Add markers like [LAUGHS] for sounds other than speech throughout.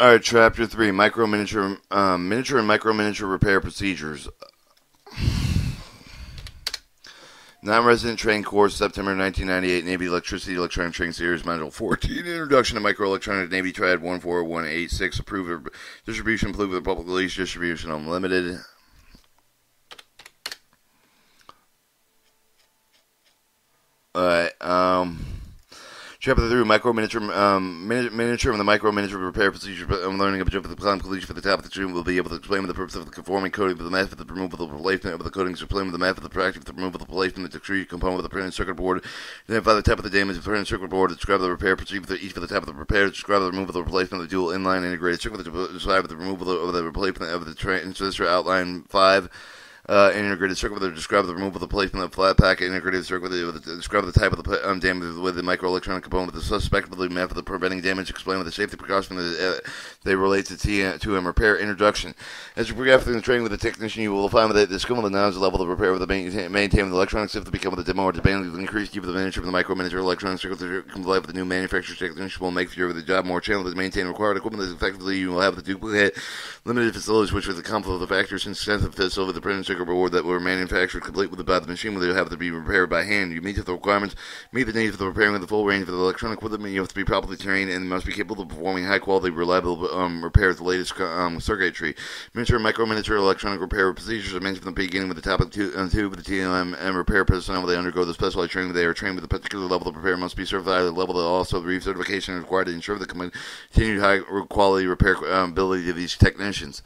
All right, chapter three: micro miniature, um, miniature and micro miniature repair procedures. Non-resident train course, September 1998, Navy Electricity Electronic Training Series, Module 14, Introduction to Microelectronic Navy Triad 14186, approved distribution, approved with public release, distribution unlimited. Alright, um... Chapter 3, Micro Miniature, um, Miniature and the Micro Miniature Repair Procedure. I'm learning about the plan completion for the top of the stream. We'll be able to explain the purpose of the conforming coating for the method of the removal of the replacement of the coatings, explain with the method of the practice of the removal of the replacement of the discrete component of the printed circuit board, identify the type of the damage of the printed circuit board, describe the repair procedure for each for the type of the repair, describe the removal of the replacement of the dual inline integrated circuit, describe the removal of the replacement of the transistor outline 5 uh, integrated circuit with describe the removal of the placement of the flat pack integrated circuit with the, describe the type of the um, damage with the microelectronic component with the suspectedly method of preventing damage explain with the safety precaution that uh, they relate to T to and repair introduction as you progress through the training with the technician you will find that the skill and the knowledge level of repair with the maintain, maintain the electronics if to become the demo or demanding will increase give the manager of the micro manager electronic circuit to comply with the new manufacturer technician will make your the job more challenging to maintain required equipment that effectively you will have the duplicate limited facilities which with the conflict of the factors and sensitive facility the printed circuit board that were manufactured complete with about the machine will have to be repaired by hand. You meet the requirements, meet the needs of the repairing of the full range of the electronic equipment. You have to be properly trained and must be capable of performing high quality, reliable um, repairs the latest um, circuitry. Miniature and micro miniature electronic repair procedures are mentioned from the beginning with the top of the uh, tube the TLM and repair personnel. They undergo the specialized training. They are trained with a particular level of repair must be certified at the level that also the recertification is required to ensure the continued high quality repair um, ability of these technicians.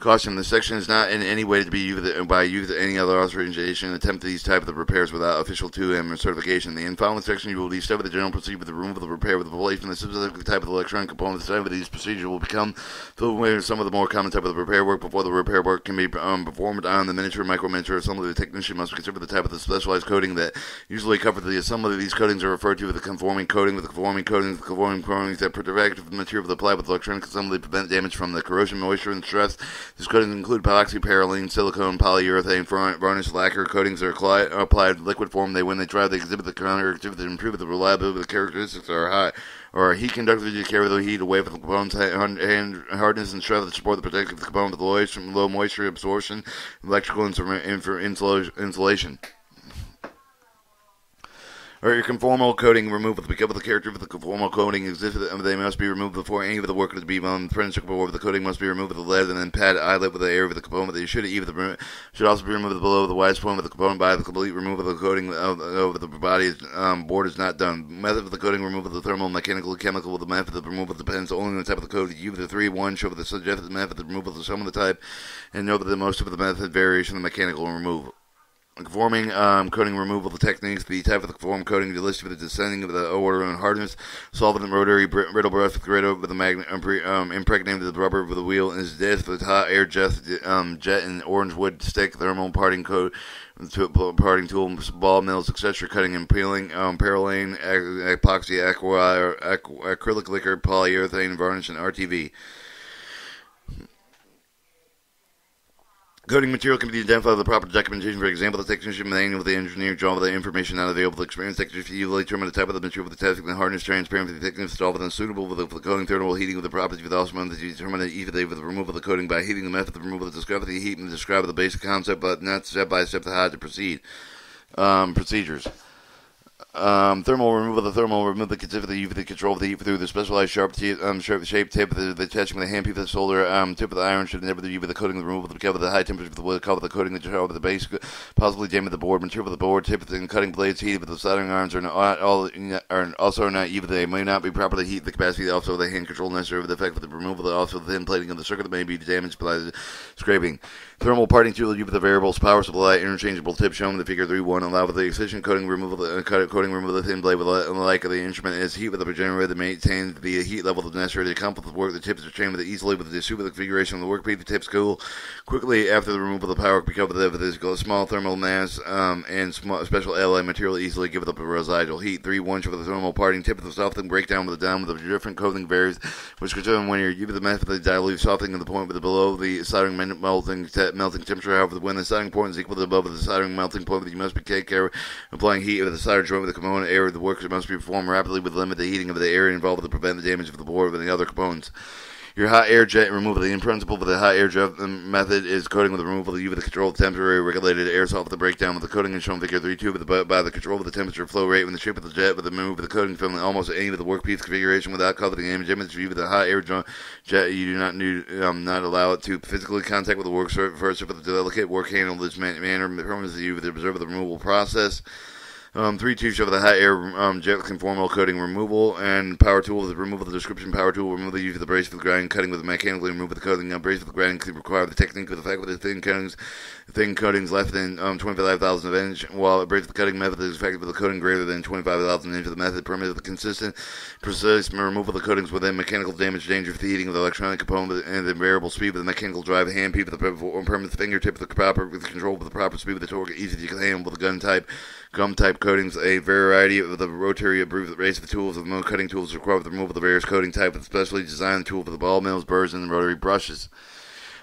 Caution: This section is not in any way to be used by used any other authorization attempt these type of repairs without official 2M certification. The following section, you will discover the general procedure with the removal of the repair with the replacement of the specific type of electronic component. The type of these procedures will become filled with some of the more common type of the repair work before the repair work can be um, performed on the miniature, micro miniature assembly. The technician must consider the type of the specialized coating that usually cover the assembly. These coatings are referred to as the conforming coating. With the conforming coatings, the conforming coatings that protect the material of the applied with electronic assembly prevent damage from the corrosion, moisture, and stress. These coatings include epoxy, silicone, polyurethane, varnish, lacquer coatings are applied in liquid form. They when they dry, they exhibit the conductivity to improve the reliability. Of the characteristics are high or heat conductivity to carry the heat away from the component's hand, hardness and strength to support the protective component of the low, low moisture absorption, electrical insulation or your conformal coating removed with the character of the conformal coating exists. They must be removed before any of the work is be on the printed circuit board. The coating must be removed with the lead and then pad eyelet with the area of the component. They should even the should also be removed below the widest point of the component by the complete removal of the coating over the body um, board is not done. Method of the coating removal of the thermal, mechanical, chemical. The method of removal depends only on the type of the coating. You the three one show the suggested method of removal of some of the type, and know that the most of the method variation the mechanical removal. Conforming um, coating removal the techniques, the type of the conform coating, the list of the descending of the order and hardness, solvent and rotary brittle brush with grit with the magnet um, um, impregnated the rubber with the wheel and is this with hot air jet, um, jet and orange wood stick, thermal parting coat, parting tool, ball mills, etc. Cutting and peeling, um, parylene, epoxy, aqua, acrylic lacquer, polyurethane, varnish, and RTV. Coding material can be identified with the proper documentation. For example, the technician manual, the engineer draw the information not available to experienced technician usually determine the type of the material with the testing, the hardness, transparency, the thickness, solvent, and suitable with the, the coating, thermal heating with the properties with also to determine the either with the removal of the coating by heating the method of removal of the discover the heat and describe the basic concept, but not step by step the how to proceed. Um, procedures. Um, thermal removal. The thermal remove the consider the control of the heat through the specialized sharp, t- um, sharp shape tip. The, the attachment of the handpiece of the solder um, tip of the iron should never be with the coating. The removal the cover the high temperature of the wood cover the coating the cover the base possibly damage the board material of the board tip of the cutting blades heated with the soldering irons are not all are also not even they may not be properly heat the capacity also the hand control necessary the effect of the removal also the thin plating of the circuit that may be damaged by the scraping. Thermal parting used with the variables power supply interchangeable tip shown in the figure 3-1 allow with the efficient coating removal the uh, coating removal of the thin blade with the like of the instrument is heat with the generator that maintains the heat level that's necessary to accomplish the work. The tips are chained with easily with the super configuration of the workpiece. The tips cool quickly after the removal of the power because of the small thermal mass um, and small, special alloy material easily give it up a residual heat. 3 1 for the thermal parting tip of the softening breakdown with the down with the different coating varies, which determine when you're the method of dilute softening at the point with the below the soldering melting melting temperature. However, when the soldering point is equal to above the soldering melting point, you must be care of applying heat of the solder joint with the component area the work must be performed rapidly with limit the heating of the area involved to prevent the damage of the board and the other components. Your hot air jet removal. The principle of the hot air jet method is coating with the removal of the with the control of temporary regulated aerosol with the breakdown with the coating is shown figure 3 2 with the, by the control of the temperature flow rate when the shape of the jet with the move of the coating film almost any of the workpiece configuration without covering the image image view with the hot air jet. You do not need, um, not allow it to physically contact with the work surface with the delicate work handle this manner permits the U with the observe the removal process. Um, three two show the hot air um, jet conformal coating removal and power tool with the removal of the description power tool remove the use of the brace for the grinding cutting with the mechanically remove the coating um, brace for the grinding require the technique with the fact with the thin coatings thin coatings less than um, 25,000 of inch while a brace for the cutting method is effective with a coating greater than 25,000 inch of the method permits the consistent precise removal of the coatings within mechanical damage danger of the heating of the electronic component and the variable speed with the mechanical drive hand peep with the the fingertip with the proper with the control with the proper speed with the torque easy to handle with the gun type gum type coatings, a variety of the rotary approved race of tools of the cutting tools required for the removal of the various coating type with specially designed tool for the ball mills, burrs, and rotary brushes.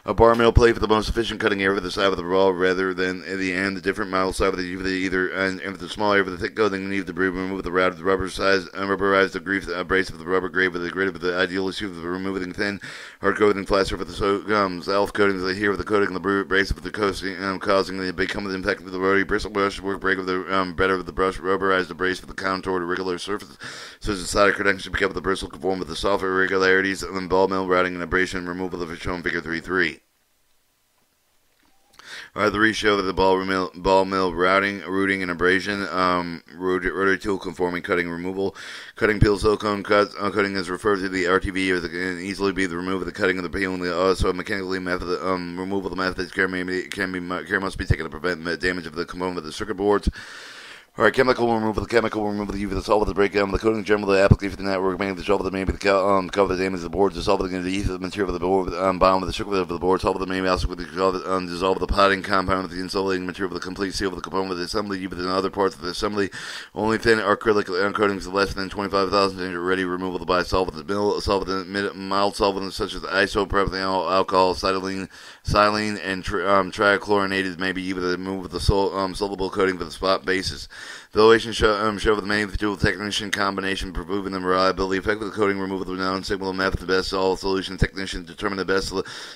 A bar mill plate for the most efficient cutting area for the side of the ball rather than at the end. The different model side of the either and, and the small area for the thick coating need the brew remove the route of the rubber size and rubberize the grief uh, brace of the rubber grade with the grid of the ideal issue of the removing thin hard coating plaster for the so, um, self coating the here with the coating and the brace of the coasting um, causing the become the impact of the rotary bristle brush work break of the um, better of the brush rubberize the brace for the contour to regular surface so the solder connection pick up the bristle conform with the soft irregularities and then ball mill routing and abrasion removal of the shown figure 3 3 uh, the show that the ball mill, ball mill routing, rooting, and abrasion, um, rotary tool conforming cutting removal, cutting peel silicone cut, uh, cutting is referred to the RTV as can easily be the removal of the cutting of the peel and the also mechanically method um, removal of the methods care may be, can be care must be taken to prevent the damage of the component of the circuit boards. All right, chemical removal. The chemical removal the UV, of the solvent, the breakdown, the coating, generally the application for the network, mainly the solvent, maybe the um, cover the damage of the board, dissolve the adhesive the material of the board, um, with the sugar of the board, solve the maybe also with the um, dissolve the potting compound with the insulating material the complete seal of the component the assembly, UV, the other parts of the assembly, only thin acrylic coatings of less than 25,000 inch ready removal by solvent, the mill, solvent, mild solvents such as isopropyl alcohol, acetylene, xylene, and tri- um, trichlorinated, maybe even the remove the sol- um, soluble coating for the spot bases. The relation show, um, show with many tool technician combination proving the reliability, effective coating removal, of the non-signal method, the best all solution technician determine the best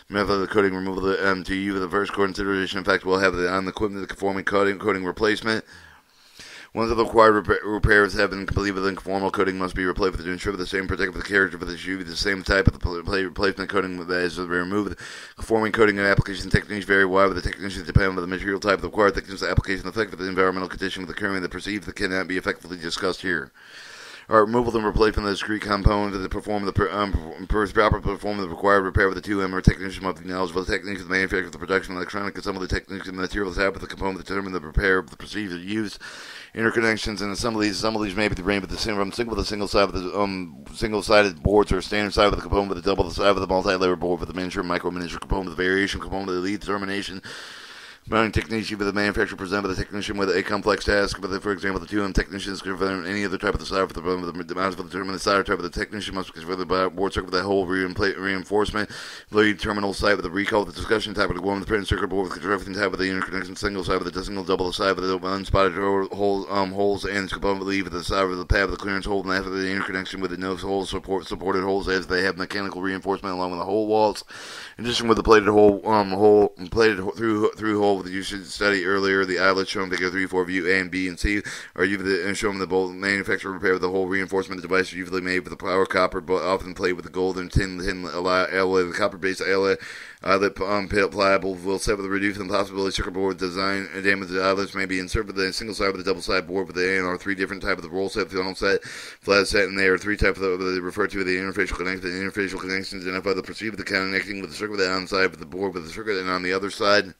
method of the coating removal the, um, to you. The first consideration, in fact, will have the on the equipment the conforming coating coating replacement. Once the required repairs have been completed, the conformal coating must be replaced to ensure the same protective character for the shoe, the same type of the replacement coating that is removed. Conforming coating and application techniques vary widely. The technicians depend on the material type, the required thickness, the application effect of the environmental condition with the current that perceived that cannot be effectively discussed here or removal and replacement of the discrete component to perform the um, proper perform the required repair with the two M or technician must be knowledgeable the techniques of the manufacture of the production of electronic some of the techniques and materials have with the component to determine the repair of the procedure use interconnections and assemblies. these may be the range with the single, single with a single side of the um, single-sided boards or standard side of the component with a double side of the multi-layer board with the miniature micro miniature component, the variation component, the lead determination Mounting techniques either the manufacturer present by the technician with a complex task, but for example, the 2M technician is confirm any other type of the solder for the problem, the demands for the determine the solder type of the technician must confirm the board circuit with the whole reinforcement, lead terminal site with the recall with the discussion type of the one with the printed circuit board with the everything type of the interconnection single side with the single double side with the unspotted holes, um, holes and component lead with the side of the pad with the clearance hole and after the interconnection with the nose holes support supported holes as they have mechanical reinforcement along with the hole walls. In addition with the plated hole um hole plated through through hole you should study earlier, the eyelets shown figure 3, 4 view A and B and C are usually and shown the bolt manufacturer repair with the whole reinforcement device usually made with the power copper, but often played with the gold and tin, tin alloy, the copper based alloy Eyelet um, pliable will set with a reduced possibility circuit board design and damage the eyelets may be inserted with a single side with a double side board with the A and R three different type of the roll set, funnel set, flat set, and there are three types of the referred to as the interfacial connection. The interfacial connections identify the perceived the connecting with the circuit on the side with the board with the circuit and on the other side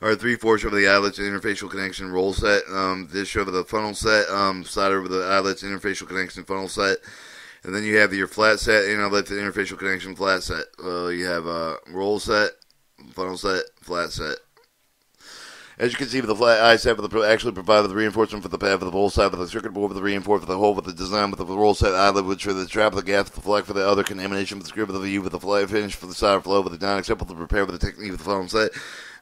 are three fourths of the eyelets interfacial connection roll set. Um, this show the funnel set, um, side over the eyelets interfacial connection funnel set. And then you have your flat set and outlet to interfacial connection flat set. Uh, you have a roll set, funnel set, flat set. As you can see, with the flat eye set, with the actually provided the reinforcement for the pad for the whole side of the circuit board with the reinforcement for the hole with the design with the roll set eyelet, which for the trap, the gas, the flex for the other contamination with the screw with the view with the fly finish for the side flow with the non acceptable repair with the technique with the funnel set.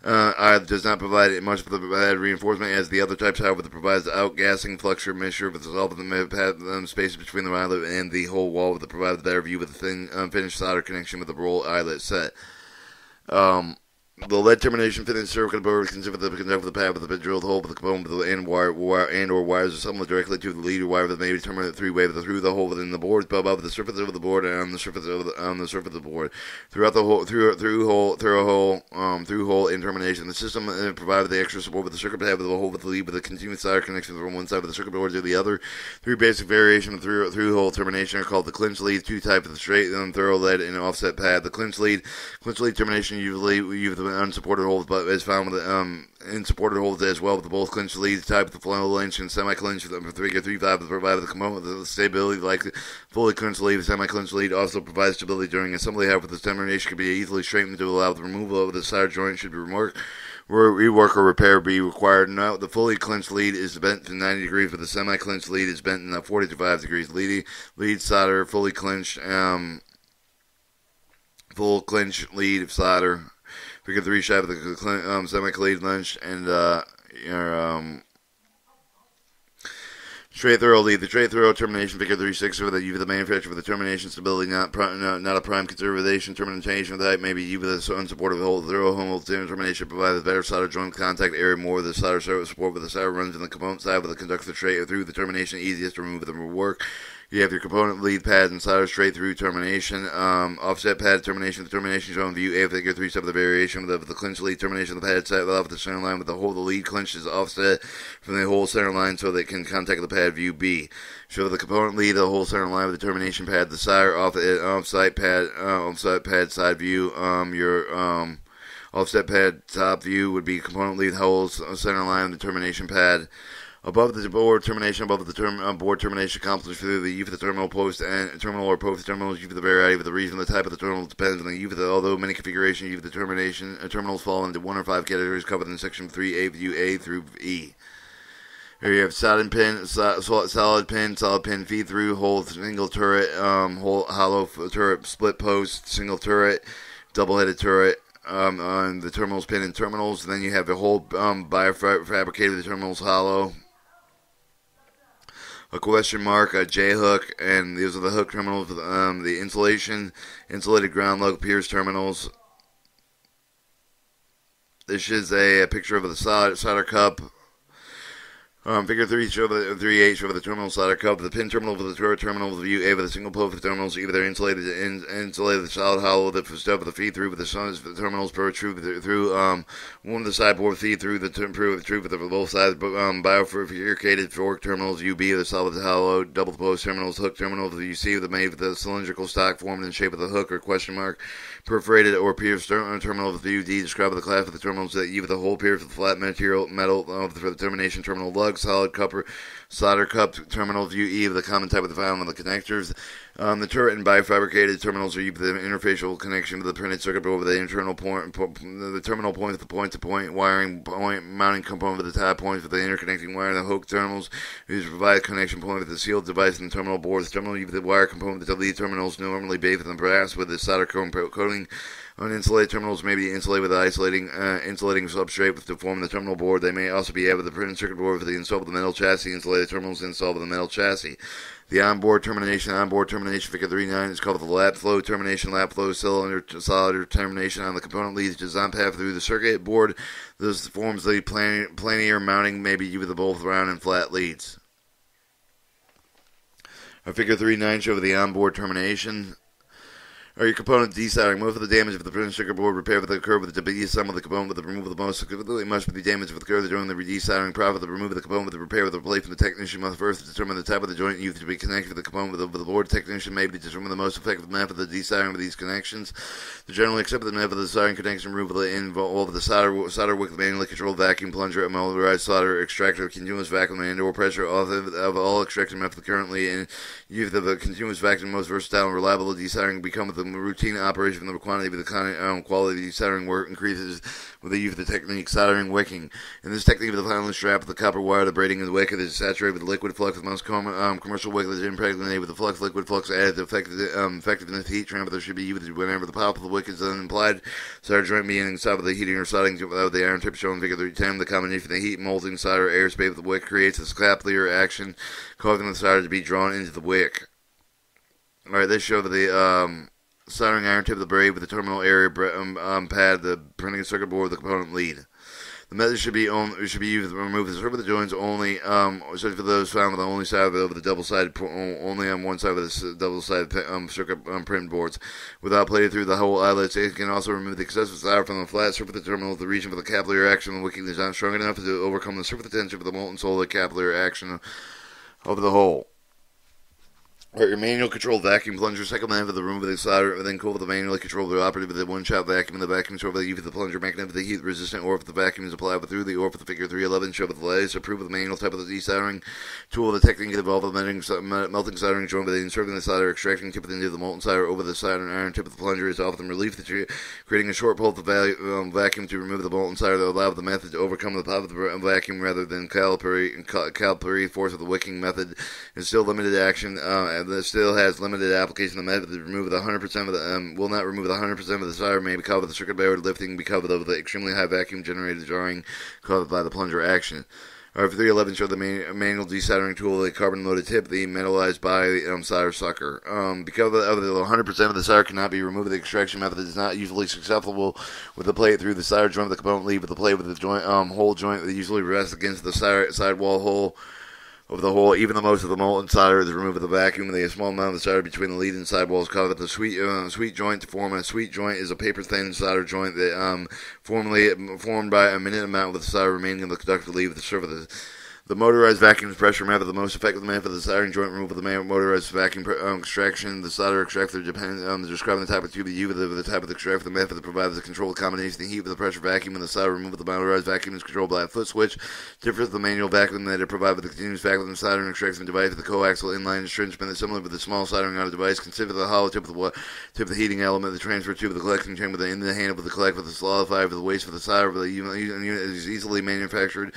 Uh, does not provide much of the bad reinforcement as the other types, however, that provides outgassing fluxure mixture with the solve of the um, spaces between the eyelet and the whole wall that provides better view with the thin unfinished solder connection with the roll eyelet set. Um, the lead termination fitting circuit board consider the conduct of the pad with the drilled hole with the component with the end wire, wire and or wires assembled directly to the leader wire that may be terminated three way through the hole within the board above the surface of the board and on the surface of the on the surface of the board throughout the hole through through hole through a hole um, through hole in termination. The system uh, provided the extra support with the circuit pad with the hole with the lead with a continuous solder connection from one side of the circuit board to the other. Three basic variations of through through hole termination are called the clinch lead, two types of the straight and thorough lead and offset pad. The clinch lead clinch lead termination usually use the unsupported hole but is found with um, in supported as well with the both clinch leads type, of the flannel lynch and semi-clinch for three or three five provide the component with the stability like fully clinch lead. Semi-clinch lead also provides stability during assembly. However, the termination can be easily straightened to allow the removal of the side joint should be remarked rework or repair be required. Now, the fully clinched lead is bent to 90 degrees, but the semi-clinched lead is bent in 40 to 5 degrees. Lead, lead solder, fully clinched, um, full clinch lead solder, Figure three shot of the um, semi-cleave lunch and uh, your um, straight thorough lead. The trade thorough termination figure six for the U the manufacturer for the termination stability, not no, not a prime conservation termination of that. Maybe with the unsupportive whole thorough home termination provides better solder joint contact area more. of The solder service support with the solder runs in the component side with the conductor straight through the termination easiest to remove the work. You have your component lead pad and solder straight through termination. Um, offset pad termination. The termination shown view A figure three step of the variation with the, the clinch lead termination of the pad set off the center line with the whole the lead clinch is offset from the whole center line so they can contact the pad view B. Show the component lead the whole center line with the termination pad. The solder off the offsite pad uh, offset pad side view. Um, your um, offset pad top view would be component lead holes, center line the termination pad above the board termination, above the term, uh, board termination accomplished through the use of the terminal post and terminal or post terminals, use of the variety of the reason, the type of the terminal depends on the use of the, although many configurations use the termination, uh, terminals fall into one or five categories covered in section 3A, view A through E. Here you have solid pin, solid pin, solid pin, feed through, hole, single turret, um, hollow turret, split post, single turret, double-headed turret, um, on the terminals, pin and terminals. And then you have a whole um, biofabricated terminals hollow, a question mark, a J hook, and these are the hook terminals. Um, the insulation, insulated ground lug Pierce terminals. This is a, a picture of the solder, solder cup um, figure 3 show the 3H show the terminal solder cup, the pin terminal for the turret terminal with the view A with a single pole for the terminals, either they're insulated in, insulated the solid hollow the stuff of the feed through with the suns the terminals protrude through, through um one of the sideboard feed through the through the truth with the both sides um fork terminals UB the solid hollow double post terminals hook terminals the UC the made with the cylindrical stock formed in the shape of the hook or question mark perforated or pierced terminal of the UD describe the class of the terminals that either the whole pierced with flat material metal uh, for the termination terminal lug solid copper solder cup terminal view E of the common type of the file and the connectors. Um, the turret and bifabricated terminals are used the interfacial connection to the printed circuit board with the internal point, the terminal points, the point-to-point wiring point mounting component with the tie points with the interconnecting wire. The hook terminals use to provide connection point with the sealed device and the terminal board. The terminal the wire component with the lead terminals normally bathed in brass with the solder coating Uninsulated terminals may be insulated with an isolating uh, insulating substrate to form the terminal board. They may also be added with the printed circuit board for the install of the metal chassis. Insulated terminals installed with the metal chassis. The onboard termination, onboard termination figure 39 is called the lap flow termination, lap flow cylinder solder termination on the component leads design path through the circuit board. This forms the plan, planar mounting, maybe with the both round and flat leads. Our figure 39 shows the onboard termination or your component desoldering. Most of the damage of the printed circuit board repair with the curve with the deassemble the component with the removal of the most significantly must the damage of the curve during the desoldering profit the removal of the component with the repair with the replacement. The technician must first determine the type of the joint used to be connected with the component with the, with the board. technician may be determine the most effective method of the desoldering of these connections. The generally accepted method of the soldering connection removal involve the solder solder wick manually controlled vacuum plunger, a motorized solder extractor, continuous vacuum and or pressure of, of all extraction methods currently in use of the continuous vacuum most versatile and reliable desoldering become the routine operation from the quantity of the um, quality of the soldering work increases with the use of the technique soldering wicking. In this technique of the final strap of the copper wire, the braiding of the wick is saturated with liquid flux. The most common um, commercial wick is impregnated with the flux liquid flux added to effective, um, effectiveness heat transfer There should be used whenever the pop of the wick is then implied. Solder joint being inside of the heating or soldering without the iron tip shown figure 310. The combination of the heat, molting, solder, airspace of the wick creates a capillary action, causing the solder to be drawn into the wick. All right, they show that the um, soldering iron tip of the braid with the terminal area um, um, pad, the printing circuit board, the component lead. The method should be only should be used to remove the surface of the joints only, um, especially for those found with the only side of the, double sided only on one side of the double sided um, circuit um, print boards, without plating through the whole eyelets. It can also remove the excessive solder from the flat surface of the terminal the region for the capillary action of the wicking is not strong enough to overcome the surface tension of the molten solid capillary action of the hole. Or your manual control vacuum plunger, second man for the room with the solder, then cool with the manually controlled operated with the one shot vacuum in the vacuum store for the the plunger mechanism the heat resistant or if the vacuum is applied with through the or for the figure 311 show with the lattice approved with the manual type of the desoldering tool the technique involved with melting, melting soldering joint with the inserting the solder extracting tip of the end of the molten solder over the soldering iron tip of the plunger is often relief the tree, creating a short pull of the um, vacuum to remove the molten solder that allow the method to overcome the pop of the vacuum rather than capillary capillary force of the wicking method is still limited action uh, and still has limited application. The method to remove the 100% of the um, will not remove the 100% of the solder may be covered with the circuit board lifting because of the extremely high vacuum generated drawing caused by the plunger action. Or 311 showed the man, manual desoldering tool, the carbon loaded tip, the metallized by the um, solder sucker. Um, because of the, of the 100% of the solder cannot be removed, the extraction method is not usually successful with the plate through the solder joint the component lead with the plate with the joint um, hole joint that usually rests against the side, side wall hole of the hole, even the most of the molten solder is removed with a vacuum. The a small amount of solder between the lead and sidewall is covered. The sweet uh, sweet joint to form a sweet joint is a paper thin solder joint that um, formerly formed by a minute amount with the solder remaining in the conductor lead with the surface. The motorized vacuum pressure method, the most effective method for the soldering joint removal of the motorized vacuum um, extraction. The solder extractor depends um, describing the type of tube you use, the, the type of the extractor, the method that provides the control combination, the heat with the pressure vacuum, and the solder removal of the motorized vacuum is controlled by a foot switch. Differs the manual vacuum that it provides with the continuous vacuum soldering extraction device the coaxial inline entrenchment that's similar with the small soldering out device. Consider the hollow tip of the tip of the heating element, the transfer tube of the collecting chamber, the in the handle of the collect with the solidifier the waste for the solder, the unit is easily manufactured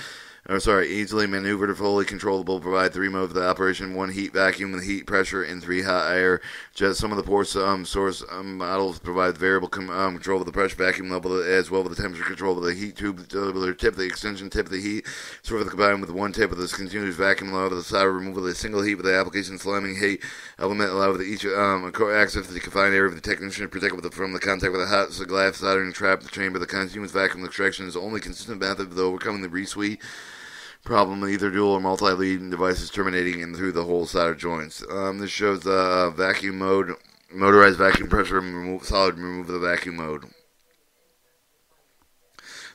or sorry, easily maneuvered, fully controllable, provide three modes of the operation, one heat vacuum with heat pressure, and three hot air. Just some of the port um, source um, models provide variable com- um, control of the pressure vacuum level as well as the temperature control of the heat tube, the tip, the extension tip of the heat, sort of combined with one tip of this continuous vacuum level, the solder removal of the single heat with the application slamming heat element allow with each um, access to the confined area of the technician protect with the, from the contact with the hot glass soldering trap the chamber. The continuous vacuum extraction is the only consistent method of overcoming the resuite problem with either dual or multi-lead devices terminating in through the whole solder joints. Um, this shows uh, vacuum mode, motorized vacuum pressure, remove, solid remove the vacuum mode.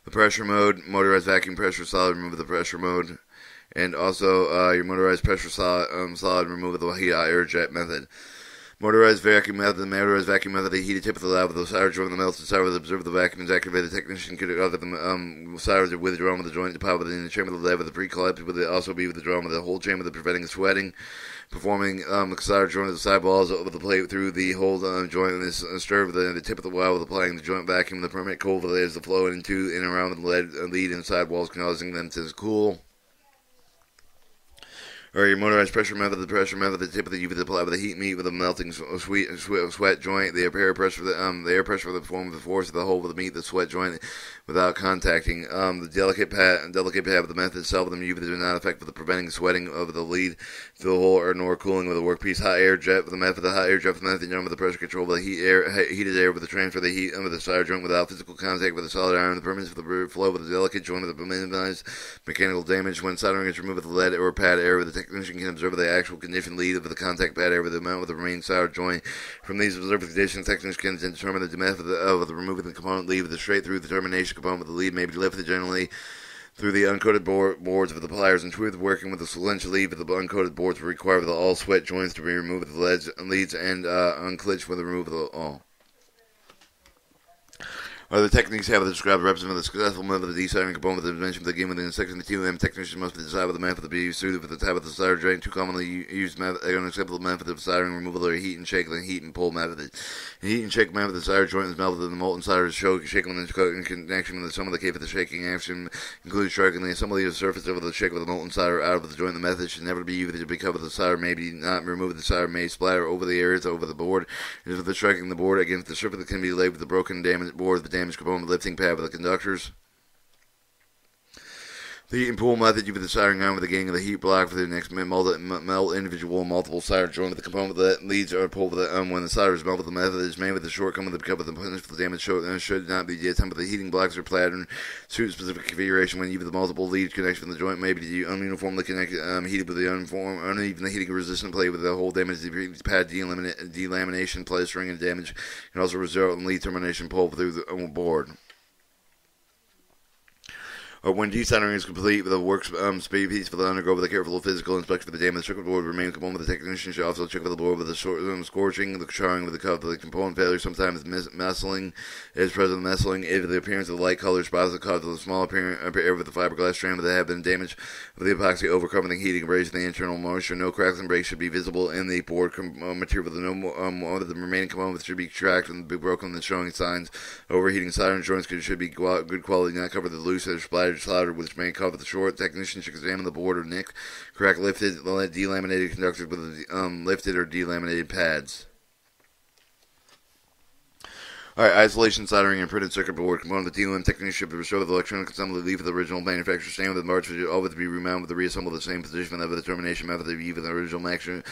The pressure mode, motorized vacuum pressure, solid remove the pressure mode, and also uh, your motorized pressure solid, um, solid remove the [LAUGHS] heat air jet method. Motorized vacuum method. The motorized vacuum method. The heated tip of the lab with the solder joint the melted with observe the vacuum is activated. The technician could other the um, to withdrawn with the joint deposit in the chamber of the lab with the pre-collapse would also be withdrawn with the of whole chamber the preventing sweating. Performing um, the solder joint with the side walls over the plate through the whole um, joint and this uh, stir the, the tip of the wire with applying the joint vacuum. The permanent cold as the flow into and around the lead, uh, lead and side walls causing them to cool or your motorized pressure method, the pressure method, the tip of the UV apply with the heat meet with a melting sweat, sweat joint, the air pressure, the, um, the air pressure the form of the force of the hole of the meat, the sweat joint without contacting. Um, the delicate pad, and delicate pad of the method itself, the UV do not affect the preventing sweating of the lead through the hole or nor cooling with the workpiece. Hot air jet with the method, the hot air jet with the method, with the pressure control with the heat air, heated air with the transfer of the heat under the solder joint without physical contact with the solid iron, the permanence of the flow with the delicate joint with the minimized mechanical damage when soldering is removed with the lead or pad air the technician can observe the actual condition lead of the contact pad area with the amount of the remaining solder joint. From these observed conditions, technicians can determine the method of the removing the component lead with the straight through the termination with the lead may be lifted generally through the uncoated board, boards of the pliers. In truth, working with the cylindrical lead with the uncoated boards will require the all sweat joints to be removed with the leads, leads and uh, unclinched with the removal of the all. Other techniques have described represent the successful method of deciding component of the dimension of the game within the section. The TLM technician must with the method to be suited for the type of the solder drain. Two commonly used method, unacceptable method of soldering removal are heat and shake, then heat and pull method. The heat and shake method, of the solder joint is melted and the molten solder is shaken in connection with some of the case of the shaking action, including striking the assembly of the surface of the shake with the molten solder out of the joint. The method should never be used to be covered. The solder may be not removed. The solder may splatter over the areas over the board. If the striking the board against the surface, that can be laid with the broken damaged board, the damaged component lifting pad with the conductors. The pull method, you put the soldering iron with the getting of the heat block for the next melt, melt individual multiple solder joint with the component that leads or pull with the, um, when the solder is melted. The method is made with the shortcoming of the cup with the the damage show, uh, should not be the attempt the heating blocks or pattern suit specific configuration when you have the multiple lead connection from the joint may be uniformly connected, um, heated with the uniform, uneven heating resistant plate with the whole damage pad delamination, plastering, and damage can also result in lead termination pull through the board or when desoldering is complete, the work um, speed piece for the undergo with a careful physical inspection for the damage. Circuit board remains component with the technician should also check for the board with the short, um, scorching, the charring with the cup, the component failure. Sometimes measling is present. Measling if the appearance of the light color spots the cause of the small appearance of the fiberglass strand that have been damaged with the epoxy overcoming the heating, raising the internal moisture. No cracks and breaks should be visible in the board com- uh, material. The no um, one of the remaining components should be tracked and be broken and showing signs overheating. Soldering joints should be good quality, not covered with loose or splattered solder which may cover the short. Technician should examine the board or nick, crack lifted, delaminated conductors with um, lifted or delaminated pads. Alright, isolation, soldering, and printed circuit board component of the DLM technician should show the electronic assembly leave of the original manufacturer stand with the march should always be remounted with the reassembled the same position of the determination method of even the original manufacturer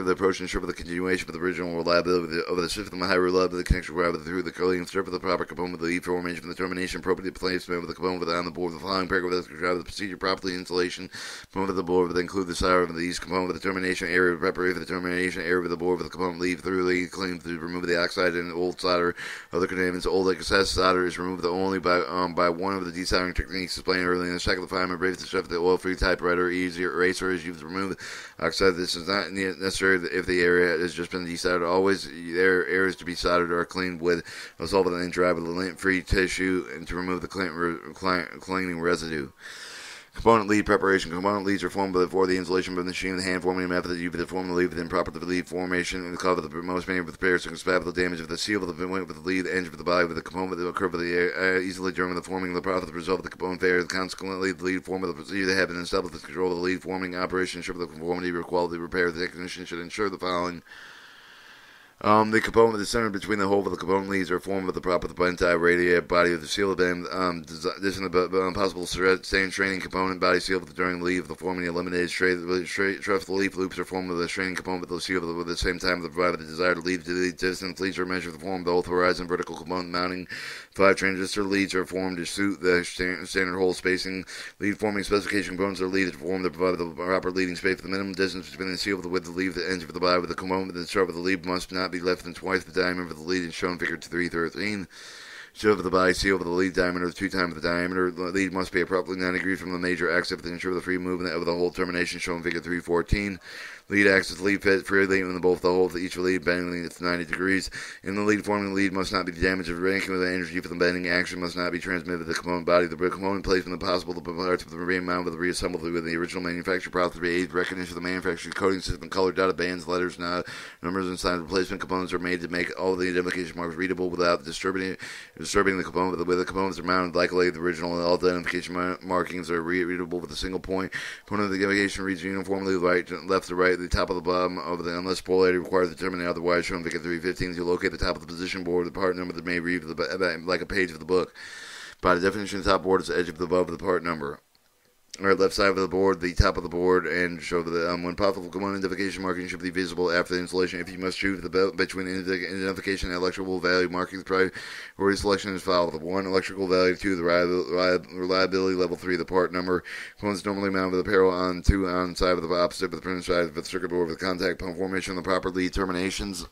of the approach ensure the continuation of the original reliability of the of the system, the high reliability connection rather through the curling strip of the proper component of the lead formation from the termination appropriate placement of the component on the board. The following paragraph describes the procedure properly installation component of the board would include the side of these component of the termination area preparation for the termination area of the board with the component leave through the clean to remove the oxide and old solder other contaminants. Old assessed solder is removed only by um, by one of the desoldering techniques explained earlier in the second fireman brave to stuff the oil-free typewriter easier eraser is used to remove oxide. This is not necessary if the area has just been desoldered. Always there areas to be soldered are cleaned with a solvent and dry with a lint-free tissue and to remove the cleaning residue. Component lead preparation. Component leads are formed before the insulation of the machine. The hand forming method that you form the lead within proper the lead formation and the cover of the most many of the pairs to spab the damage of the seal of the with the lead edge of the body with the component that occur with the uh, easily during the forming of the profit the result of the component failure. Consequently, the lead form of the procedure that have been established with control of the lead forming operation ensure the conformity or quality repair. The technician should ensure the following. Um, the component, the center between the hole of the component leads are formed with the proper benti radiator body of the seal of them. Um, this is the possible staying training component body seal during the leaf. The forming the eliminated straight, the leaf loops are formed with the straining component with the seal with the same time the provide the desired lead to the distance leads are measured the form of the whole horizon vertical component mounting. Five transistor leads are formed to suit the standard hole spacing. Lead forming specification components are leads formed to provide the proper leading space for the minimum distance between the seal with the width of the leaf the ends of the body with the component that start with the lead must not be less than twice the diameter of the lead in shown figure 313. Show of the body seal of the lead diameter two times the diameter. The lead must be approximately 90 degrees from the major axis to ensure the free movement of the whole termination shown in figure 314. Lead axis lead fit freely in both the holes each lead bending at 90 degrees. In the lead forming, the lead must not be damaged or ranking with the energy for the bending action must not be transmitted to the component body. The component placement is possible the parts of the mount with reassembled with the original manufacturer process to aid recognition of the manufacturing coding system, color data bands, letters, not numbers, and signs. Replacement components are made to make all the identification marks readable without disturbing disturbing the component. With the way the components are mounted likely the original, and all the identification markings are readable with a single point. Component of the identification reads uniformly right, left to right the top of the bottom of the unless polarity requires determining otherwise shown figure 315 to locate the top of the position board the part number that may read the, like a page of the book. By the definition, the top board is the edge of the above of the part number or left side of the board, the top of the board, and show the um, when possible component identification marking should be visible after the installation. If you must choose the belt between identification and electrical value marking, the priority selection is followed: the one electrical value, two the reliability level, three the part number. Components normally mounted with parallel on two on side of the opposite of the printed side of the circuit board with the contact pump formation on the proper lead terminations.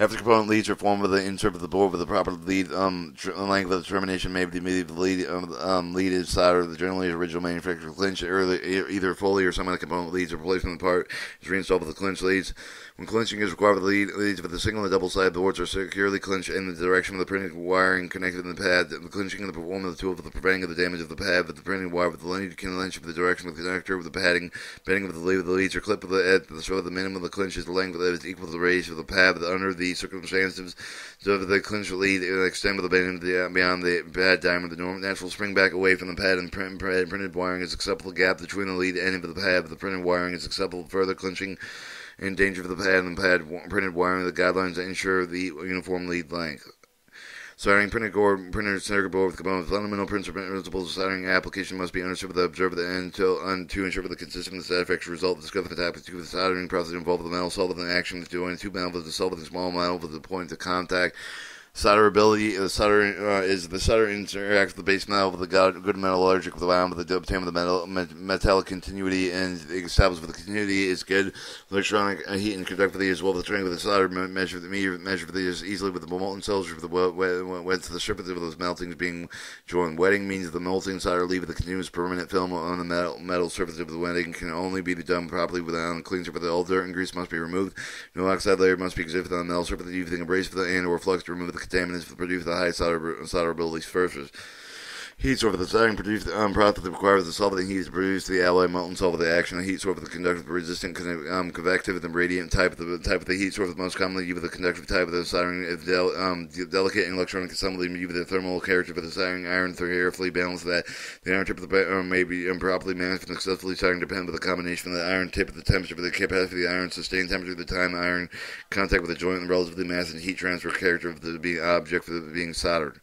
After component leads are formed with the insert of the board with the proper lead um, tr- length of the termination may be immediately the lead, um, um, lead is soldered the generally original manufacturer clinch early, either fully or some of the component leads or replacement of the part is reinstalled with the clinch leads. When clinching is required, the lead, leads with the single and double sided boards are securely clinched in the direction of the printed wiring connected in the pad. The clinching of the performance of the tool for the preventing of the damage of the pad with the printing wire with the lead can clinch with the direction of the connector with the padding, bending of the lead with the leads are clipped with the edge so the minimum of the clinch is the length that is equal to the radius of the pad but under the circumstances. So if the clinch lead extend with the bend the, beyond the pad diameter. The normal natural spring back away from the pad and print, print, printed wiring is acceptable gap between the lead end of the pad the printed wiring is acceptable. Further clinching in danger for the pad and the pad printed wiring the guidelines that ensure the uniform lead length Soldering printed board, printed circuit board with components. Fundamental principles of soldering application must be understood with the observer the end to, un, to ensure the consistent and satisfactory result of the scope of the type of the soldering process involved with the metal solvent and action to join two metal with the solvent and small metal with the point of contact Solderability the solder uh, is the solder interacts with the base metal with the good metallurgic with the ion with the obtain the metal metallic continuity and the established with the continuity is good electronic uh, heat and conductivity as well. The training with the solder measure the measure for these easily with the molten cells with the wet, to the surface of those meltings being joined. Wetting means the melting solder leave the continuous permanent film on the metal metal surface of the wetting can only be done properly without a clean surface. All dirt and grease must be removed. No oxide layer must be exhibited on the metal surface. Using abrasive and or flux to remove the contaminants to produce the high solder, solderability surface. Heat source the setting produced um, process that requires the solvent heat to produce the alloy molten solvent. The action the heat source of the conductive resistant um, convective and radiant type. Of the type of the heat source most commonly used with the conductive type of the soldering if del, um, delicate and electronic assembly used with the thermal character of the soldering iron carefully balanced that the iron tip of the um, may be improperly managed and successfully soldering depend on the combination of the iron tip of the temperature of the capacity of the iron sustained temperature of the time iron contact with the joint and relatively mass and heat transfer character of the being object for the being soldered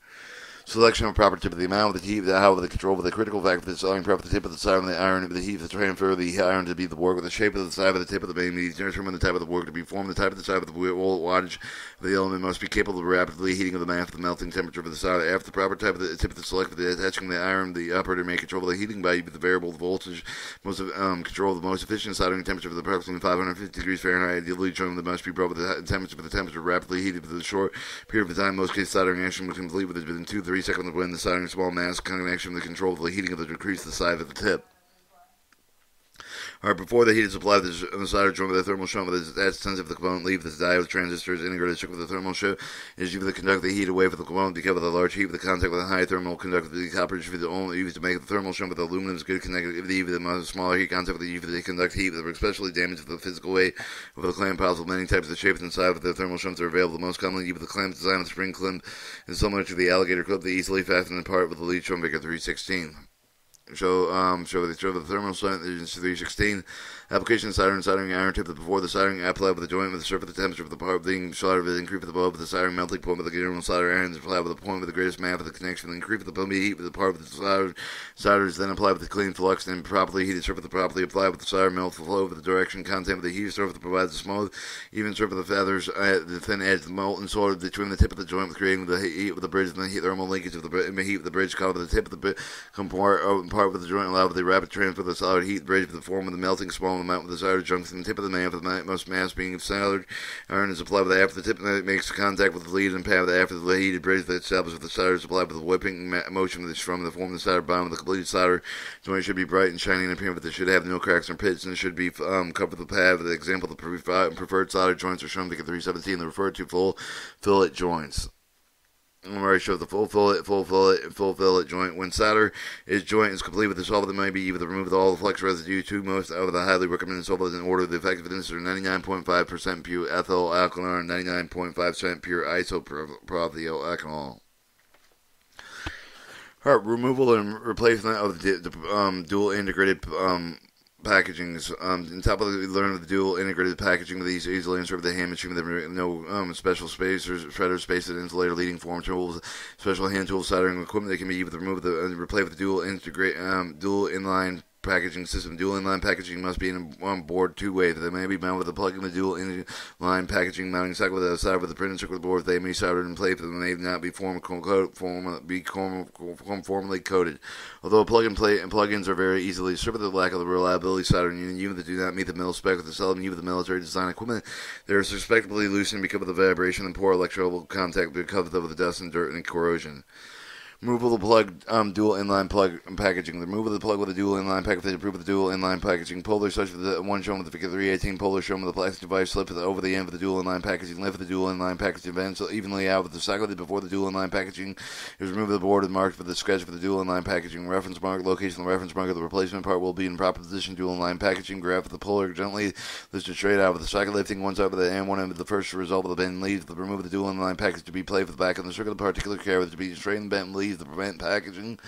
selection of proper tip of the amount of the heat, the how of the control of the critical factor for the selling proper the tip of the side of the iron of the heat, the transfer of the iron to be the work with the shape of the side of the tip of the beam, the determine the type of the work to be formed, the type of the side of the wheel wattage of the element must be capable of rapidly heating of the mass the melting temperature of the side. After the proper type of the tip of the select for the attaching the iron, the operator may control the heating by the variable the voltage, most of, um, control the most efficient soldering temperature for the approximately 550 degrees Fahrenheit, ideally shown the must be brought with the temperature for the temperature rapidly heated for the short period of time. Most cases soldering action was complete within two, three 30 second wind. The siren small mass connection with the control for the heating of the decrease the size of the tip. Or before the heat is applied, the solder joint with the thermal shunt with the sensitive of the component leave the diode transistors integrated circuit with the thermal shunt is used to conduct the heat away from the component to with a large heat with the contact with a high thermal conductivity copper is only used to make the thermal shunt with the aluminum is good conductivity with the smaller heat contact with the UV to conduct heat especially damage with the physical weight of the clamp possible many types of shapes inside of the thermal shunts are available. The most commonly used with the clamp design the spring clamp is similar to the alligator clip they easily fasten apart with the lead Schoenbeker 316 show um show the show the thermal slant 316 application soldering soldering iron tip before the soldering applied with the joint with the surface the temperature of the part being soldered with the increase with the bulb with the soldering melting point with the general solder iron is applied with the point with the greatest mass of the connection then increase with the pump heat with the part with the solder solder is then applied with the clean flux and properly heated surface the properly applied with the solder melt the flow with the direction content with the heat surface provides a smooth even surface of the feathers uh, the thin edge the molten solder between the tip of the joint with creating the heat with the bridge and the heat thermal linkage of the heat with the bridge with the tip of the compart part with the joint allowed with the rapid transfer of the solid heat bridge with the form of the melting small amount with the solder junction the tip of the man with the most mass being of solid iron is applied with the after the tip that makes contact with the lead and pad with the after the heated bridge that established with the solder is applied with the whipping motion of the from the form of the solder bottom of the completed solder joint should be bright and shiny and appearing but it should have no cracks or pits and should be um, covered with the pad with the example the preferred solder joints are shown to get 317 the referred to full fillet joints where shows the full fillet, full fillet, full fillet joint. When solder is joint is complete with the solvent, it may be either removed all the flex residue to most of the highly recommended solvents in order. The effectiveness are 99.5% pure ethyl alcohol and 99.5% pure isopropyl alcohol. All right, removal and replacement of the, the um, dual integrated um, packagings. Um, on top of the learn of the dual integrated packaging with these easily insert the hand machine with no um, special spacers, shredder, spacer, insulator, leading form tools, special hand tool soldering equipment that can be used to remove the and replace with the dual integrate um, dual inline packaging system. Dual inline packaging must be on board two ways. They may be mounted with a plug-in the dual inline packaging mounting cycle with a side with the printed circuit board. They may be soldered in place, but they may not be form, form, be conformally coated. Although plug-in play and plug-ins are very easily stripped the lack of the reliability soldering units that do not meet the MIL spec with the seldom use of the military design equipment, they are suspectably loosened because of the vibration and poor electrical contact because of the dust and dirt and corrosion. Removal of the plug, um, dual inline plug packaging. The removal of the plug with a dual inline package approved with the dual inline packaging. Polar such as the one shown with the figure 318 polar shown with the plastic device slip over the end of the dual inline packaging. Lift the dual inline packaging vent so evenly out with the cycle before the dual inline packaging is removed the board and marked for the sketch for the dual inline packaging. Reference mark, location of the reference mark of the replacement part will be in proper position. Dual inline packaging. Grab with the puller gently lifted straight out with the cycle lifting one side of the and one end of the first result of the bend leaves the remove the dual inline package to be played with the back of the circular particular care with to be straightened bent the prevent packaging.